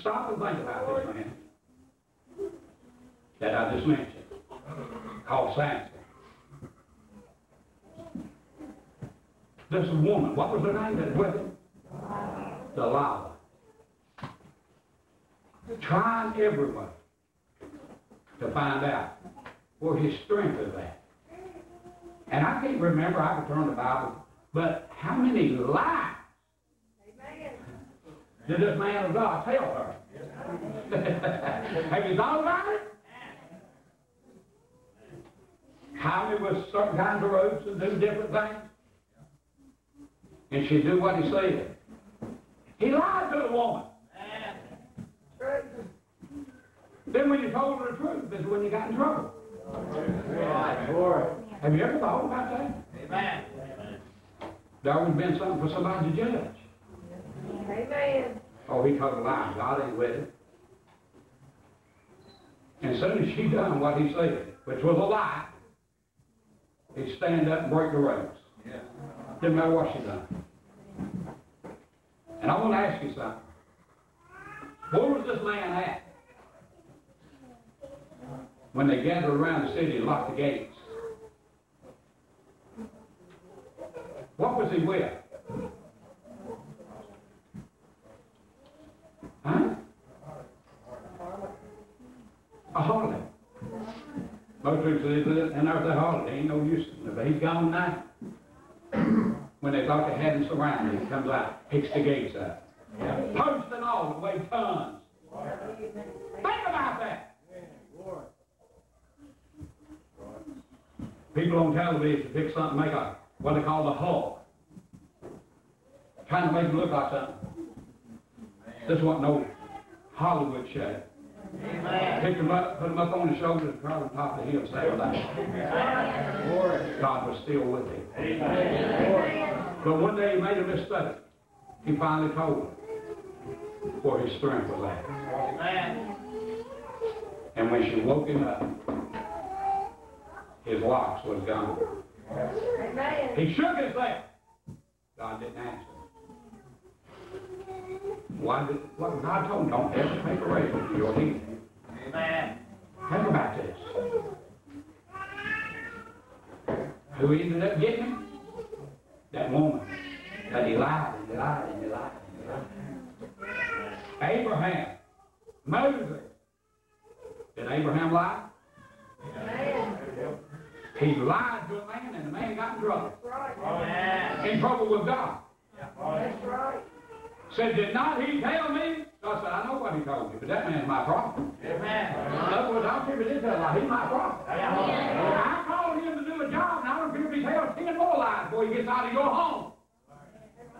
Speaker 2: Stop and think about this man that I just mentioned, called Samson. This woman, what was her name that with him? Delilah. Trying everywhere to find out where his strength is at. And I can't remember, I could turn the Bible, but how many lies
Speaker 3: Amen.
Speaker 2: did this man of God tell her? <laughs> Have you thought about it? How he was certain kinds of roads and do different things? And she'd do what he said. He lied to the woman. Then when you told her the truth, is when you got in trouble.
Speaker 4: Glory.
Speaker 2: Have you ever thought about that?
Speaker 4: Amen.
Speaker 2: There always been something for somebody to judge.
Speaker 3: Amen.
Speaker 2: Oh, he told a lie. God ain't with it. And as soon as she done what he said, which was a lie, he'd stand up and break the rules.
Speaker 4: Yeah.
Speaker 2: Didn't matter what she done. And I want to ask you something. Where was this man at? When they gathered around the city and locked the gates. What was he with? Huh? A holiday. Most people say, and there's a holiday, ain't no use. But he's gone now. when they thought they had him surrounded, he comes out, picks the gates up. Posts and all, weigh tons. Think about that. People on television pick something, make a, what they call the Hulk. Trying to make him look like something. This wasn't no Hollywood show. Picked him up, put him up on his shoulders, and crossed on top of the hill, sat down.
Speaker 4: Glory.
Speaker 2: God was still with him.
Speaker 4: Glory.
Speaker 2: But one day he made a mistake. He finally told him where his strength was at.
Speaker 4: Amen.
Speaker 2: And when she woke him up, his locks was gone.
Speaker 3: Amen.
Speaker 2: He shook his head. God didn't answer. Why did, what God told him, don't ever make a raise to your healing.
Speaker 4: Amen.
Speaker 2: Think about this. Who he ended up getting him? That woman. That he lied and he lied and he lied and he lied. Abraham. Moses. Did Abraham lie?
Speaker 3: Amen.
Speaker 2: He lied to a man and the man got in trouble.
Speaker 3: That's right.
Speaker 2: In trouble with God.
Speaker 3: That's right.
Speaker 2: Said, did not he tell me? So I said, I know what he told me, but that man's my prophet.
Speaker 4: Amen.
Speaker 2: In other words, I don't care if he did tell a lie, he's my prophet. I called him to do a job, and I don't care if he tells ten more lies before he gets out of your home.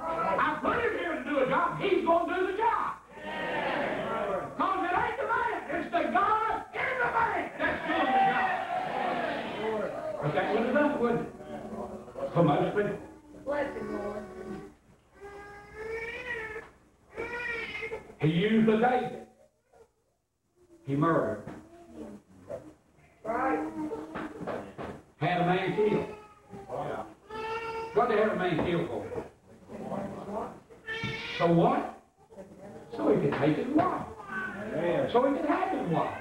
Speaker 2: I put him here to do a job, he's going to do the job. Because it ain't the man, it's the God in the man that's doing. But that have done, wouldn't it? Most people.
Speaker 3: Bless him, Lord.
Speaker 2: He used the David. He murdered.
Speaker 3: Right.
Speaker 2: Had a man killed. What did they have a man killed for? So what? So he could take his wife.
Speaker 4: Amen.
Speaker 2: So he could have his wife.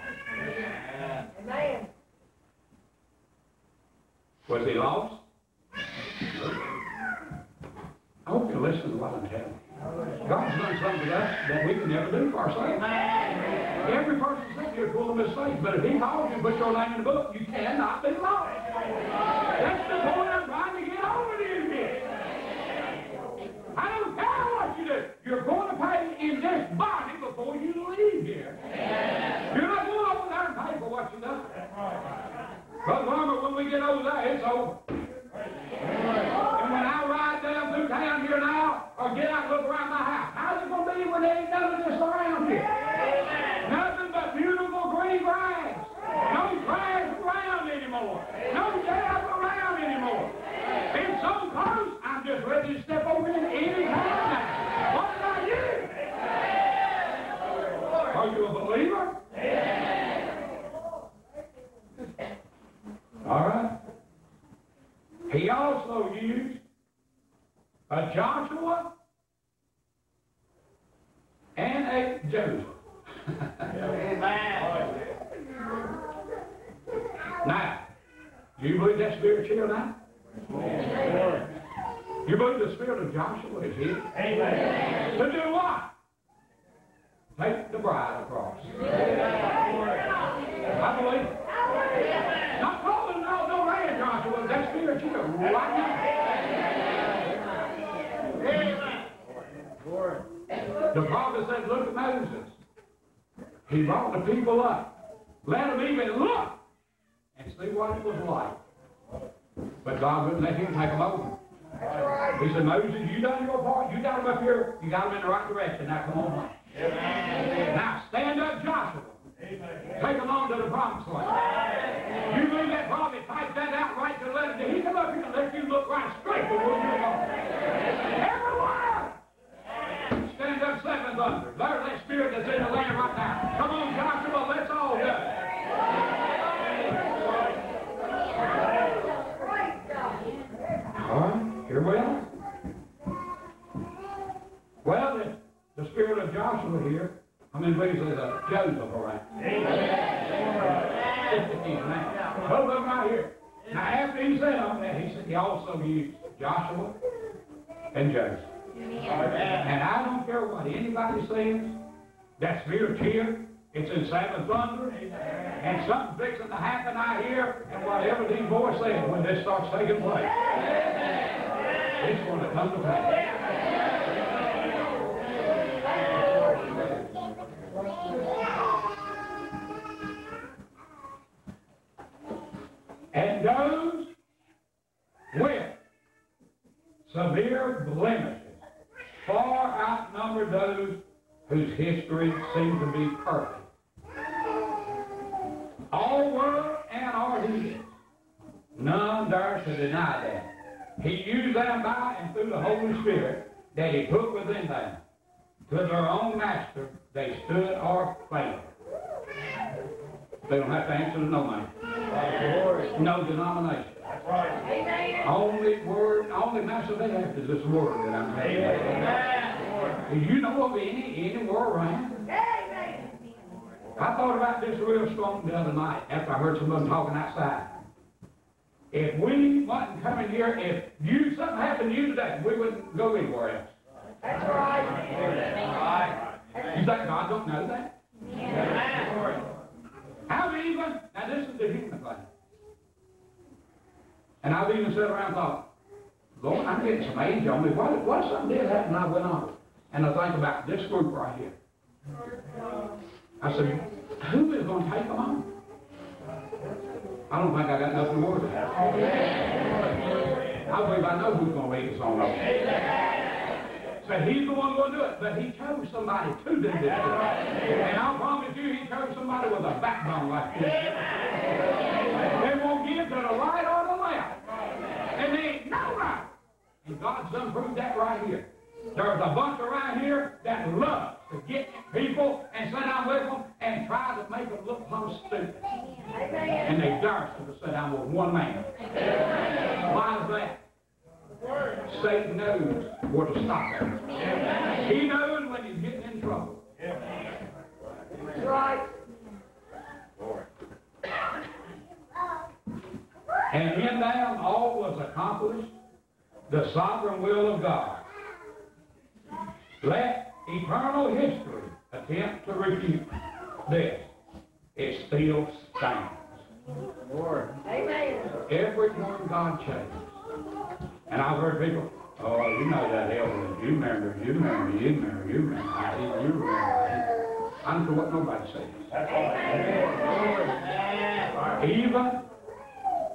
Speaker 3: Amen.
Speaker 2: Was he lost? I hope you listen to what I'm telling you. God's done something to us that we can never do for ourselves. Every person sitting here is full of mistakes, but if he calls you and puts your name in the book, you cannot be lost. That's the point I'm trying to get over to you here. I don't care what you do. You're going to pay in this body before you leave here. You're not going over there and pay for what you done. Brother Farmer, when we get over there, it's over. And when I ride down through town here now, or get out and look around my house, how's it gonna be when there ain't none of this around here? Nothing but beautiful green grass. No grass around anymore. No jazz around anymore. Been so close, I'm just ready to step over in any time now. What about you? Are you a believer? All right. He also used a Joshua and a Joseph.
Speaker 4: Amen.
Speaker 2: now, do you believe that spirit here now? You believe the spirit of Joshua is here?
Speaker 4: Amen.
Speaker 2: To do what? Take the bride across. I believe. Not calling no, no man, Joshua. That spirit here right now. The prophet said, look at Moses. He brought the people up. Let them even look and see what it was like. But God wouldn't let him take them over. He said, Moses, you done your part. You got them up here. You got them in the right direction. Now come on. Now stand up, Joshua. Take them on to the promised land. You believe that prophet typed that out right to let him. He come up here and let you look right straight to where you're going. Everywhere. Stand up, seven thunder. There's that spirit that's in the land right now. Come on, Joshua, let's all do it. All right, here we are. Well, the, the spirit of Joshua here, I mean, please say that Joseph, all right? Of them right here. Now, after he said all that, he said he also used Joshua and Joseph. And I what anybody that spirit's here, it's in seven thunder, and something fixing to happen out here, and whatever these boys say, when this starts taking place, it's going to come to pass. And those with severe blemishes far outnumber those whose history seemed to be perfect. All were and are his. None dare to deny that. He used them by and through the Holy Spirit that he put within them. To their own master they stood or failed. They don't have to answer to no man. No denomination. Only word, only master they have is this word that I'm telling you. Do you know of any, anywhere around? I thought about this real strong the other night after I heard some of them talking outside. If we wasn't coming here, if you something happened to you today, we wouldn't go anywhere else.
Speaker 3: That's right.
Speaker 2: You think God don't know that? How even, now this is the human thing. And I've even sat around and thought, Lord, I'm getting some age on me. What, what if something did happen and I went on? And I think about this group right here. I said, who is going to take them on? I don't think I got nothing more to that. I believe I know who's going to lead us on over. So he's the one going to do it, but he chose somebody to do this. And I promise you, he chose somebody with a backbone like this. They won't give to the right or the left. And they ain't no right. And God's done proved that right here. There's a bunch around here that love to get people and sit down with them and try to make them look plumb stupid. And they dare to sit down with one man. Why is that? Satan knows where to stop him. He knows when he's getting in trouble.
Speaker 3: Right.
Speaker 2: And in them all was accomplished the sovereign will of God. Let eternal history attempt to refute this. It still stands. Lord.
Speaker 3: Amen.
Speaker 2: Every one God changes. And I've heard people, oh, you know that elder, you remember, you remember, you remember, you remember, how he- you remember. I don't care what nobody says. Even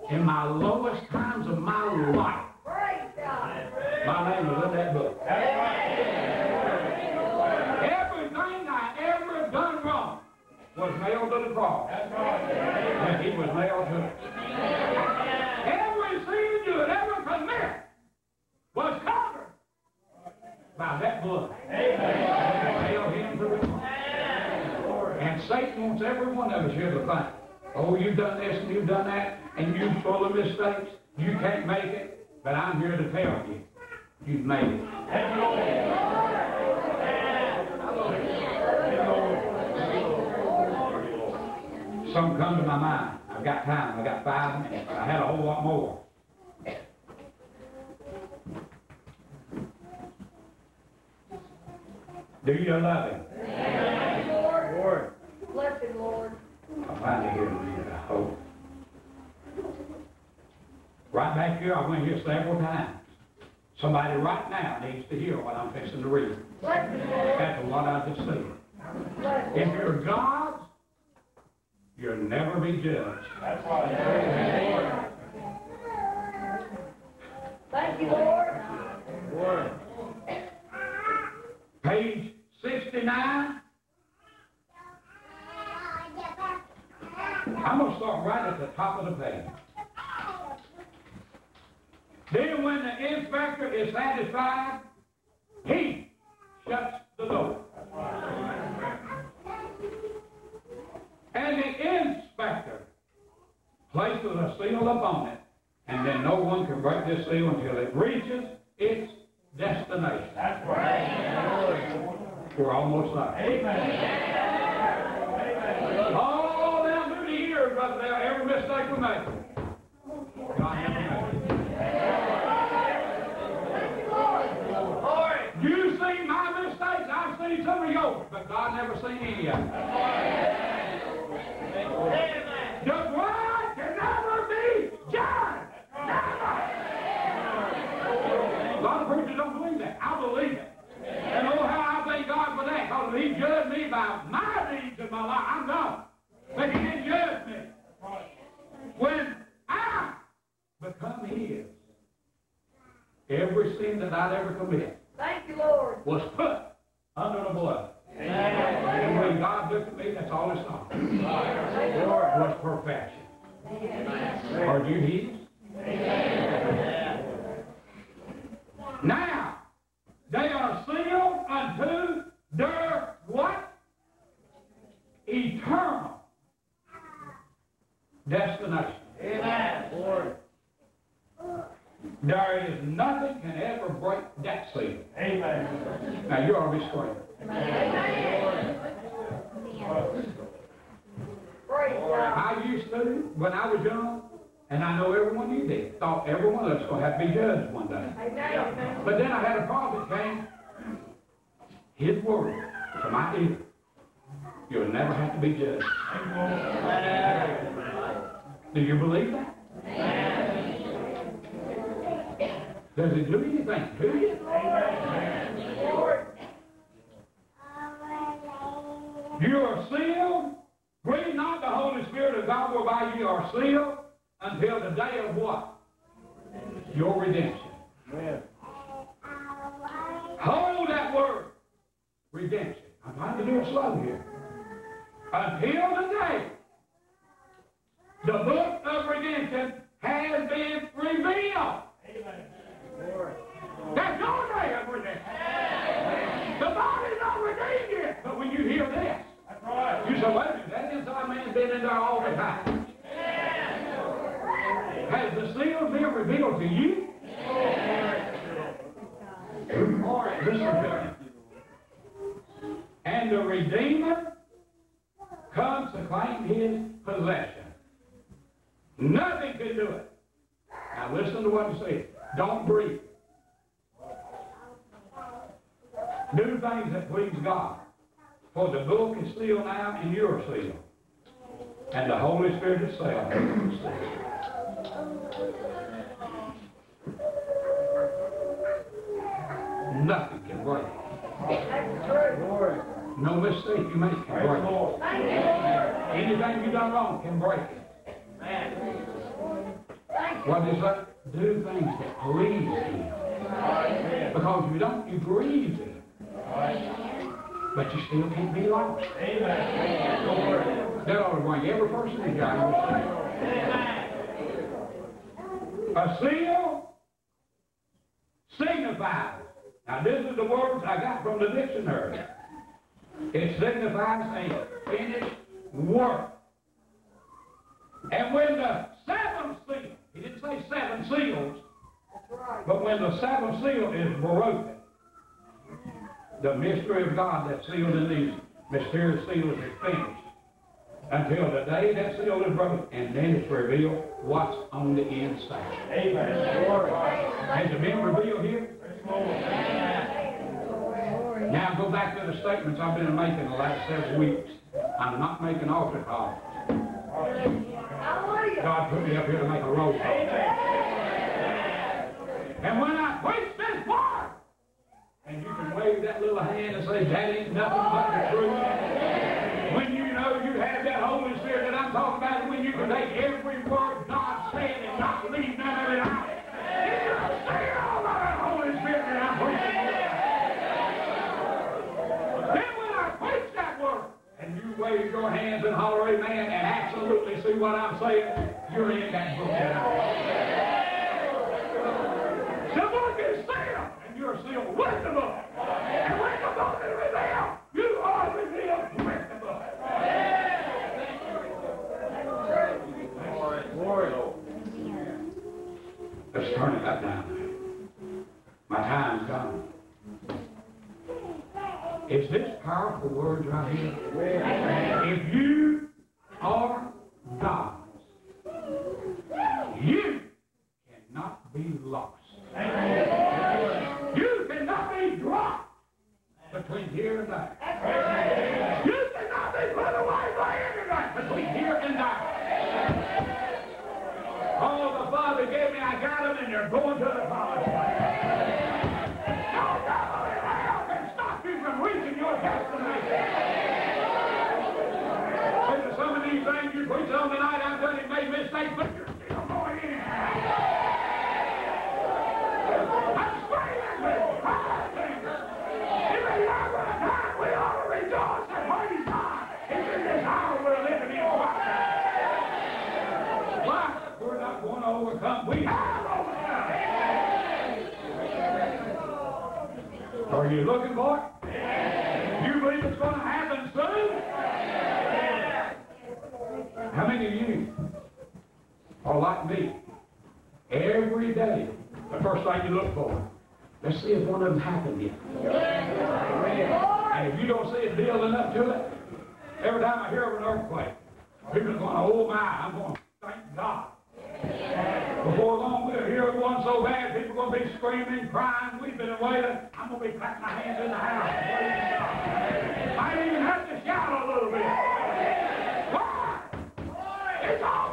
Speaker 2: in my lowest times of my life, my name was in that book. Everything I ever done wrong was nailed to the cross. That's And he was nailed to it. Every sin you had ever commit was covered by that blood. Nailed him. And Satan wants every one of us here to think, oh, you've done this and you've done that, and you're full of mistakes. You can't make it. But I'm here to tell you, you've made it. Some come to my mind. I've got time. I've got five minutes. I had a whole lot more. Do you love him?
Speaker 3: Lord,
Speaker 4: Lord.
Speaker 3: bless him, Lord.
Speaker 2: I'll find it here in a minute, I hope. Right back here, I went here several times. Somebody right now needs to hear what I'm fixing to read.
Speaker 3: Him.
Speaker 2: That's what I just said. If you're God's, you'll never be judged.
Speaker 4: That's right.
Speaker 3: Thank you, Lord.
Speaker 4: Lord.
Speaker 2: Page 69. I'm going to start right at the top of the page. Then when the inspector is satisfied, he shuts the door. And the inspector places a seal upon it, and then no one can break this seal until it reaches its destination.
Speaker 4: That's right.
Speaker 2: We're almost there.
Speaker 4: Amen.
Speaker 2: All down through the years, brother, there, every mistake we make. God me.
Speaker 4: Lord.
Speaker 2: You seen my mistakes, I've seen some of yours, but God never seen any of them. The blood can never be judged. Never. A lot of preachers don't believe that. I believe it. And oh, how I thank God for that, because He judged me by my deeds in my life. I'm gone. But He didn't judge me. When I become His, every sin that I'd ever commit
Speaker 3: Thank you, Lord.
Speaker 2: was put under the blood. And when God looked at me, that's all He saw. Was perfection. Are you His? Now, they are sealed unto their what? Eternal destination.
Speaker 4: Amen. Lord.
Speaker 2: There is nothing can ever break that seal.
Speaker 4: Amen.
Speaker 2: Now you ought to be screaming. I used to, when I was young, and I know everyone did, thought every one of us going to have to be judged one day. But then I had a prophet came, his word to my ear. You'll never have to be judged. Do you believe that? Does it do anything to you? You are sealed. Grieve not the Holy Spirit of God whereby you are sealed until the day of what? Your redemption.
Speaker 4: Amen.
Speaker 2: Hold that word. Redemption. I'm trying to do it slow here. Until the day the book of redemption has been revealed. That's your day of redemption. The body's not redeemed yet. But when you hear this,
Speaker 4: right.
Speaker 2: you say, wait a minute, that inside man's been in there all the time. Has the seal been revealed to you? Listen to me. And the Redeemer comes to claim his possession. Nothing can do it. Now listen to what he said. Don't breathe. Do things that please God. For the book is sealed now, and you're sealed. And the Holy Spirit is sealed. Nothing can break it. No mistake you make can break it. Anything you done wrong can break it. What does that? Do things that please Him. Because if you don't, you grieve Him. But you still can't be lost. That ought to bring every person in. I understand. A seal signifies. Now this is the words I got from the dictionary. It signifies a finished work. And when the seventh seal, he didn't say seven seals, but when the seventh seal is broken, the mystery of God that's sealed in these mysterious seals is finished. Until the day that seal is broken, and then it's revealed what's on the inside. Amen. Has it been revealed here? Now go back to the statements I've been making the last several weeks. I'm not making altar calls. God put me up here to make a roll call. And when I preach this word, and you can wave that little hand and say, that ain't nothing but the truth. When you know you have that Holy Spirit that I'm talking about, when you can take every word God said and not leave none of it out. Wave your hands and holler amen and absolutely see what I'm saying, you're in that book book is sealed, and you're the book. And the book revealed, you are revealed with the. Let's turn it back down. My time's gone. Is this powerful words right here? If you are God's, you cannot be lost. Here and there. You cannot be put away by anything between here and there. Oh, All the Father gave me, I got them, and they're going to the land. No in can stop you from reaching your destination. Some of these things you preach on tonight, I've done it, made mistakes, first thing you look for. Let's see if one of them happened yet. And if you don't see it building up to it, every time I hear of an earthquake, people are going, oh my, I'm going, to thank God. Before long, we'll hear one so bad, people are going to be screaming, crying, weeping and wailing. I'm going to be clapping my hands in the house. I even have to shout a little bit. Why? It's almost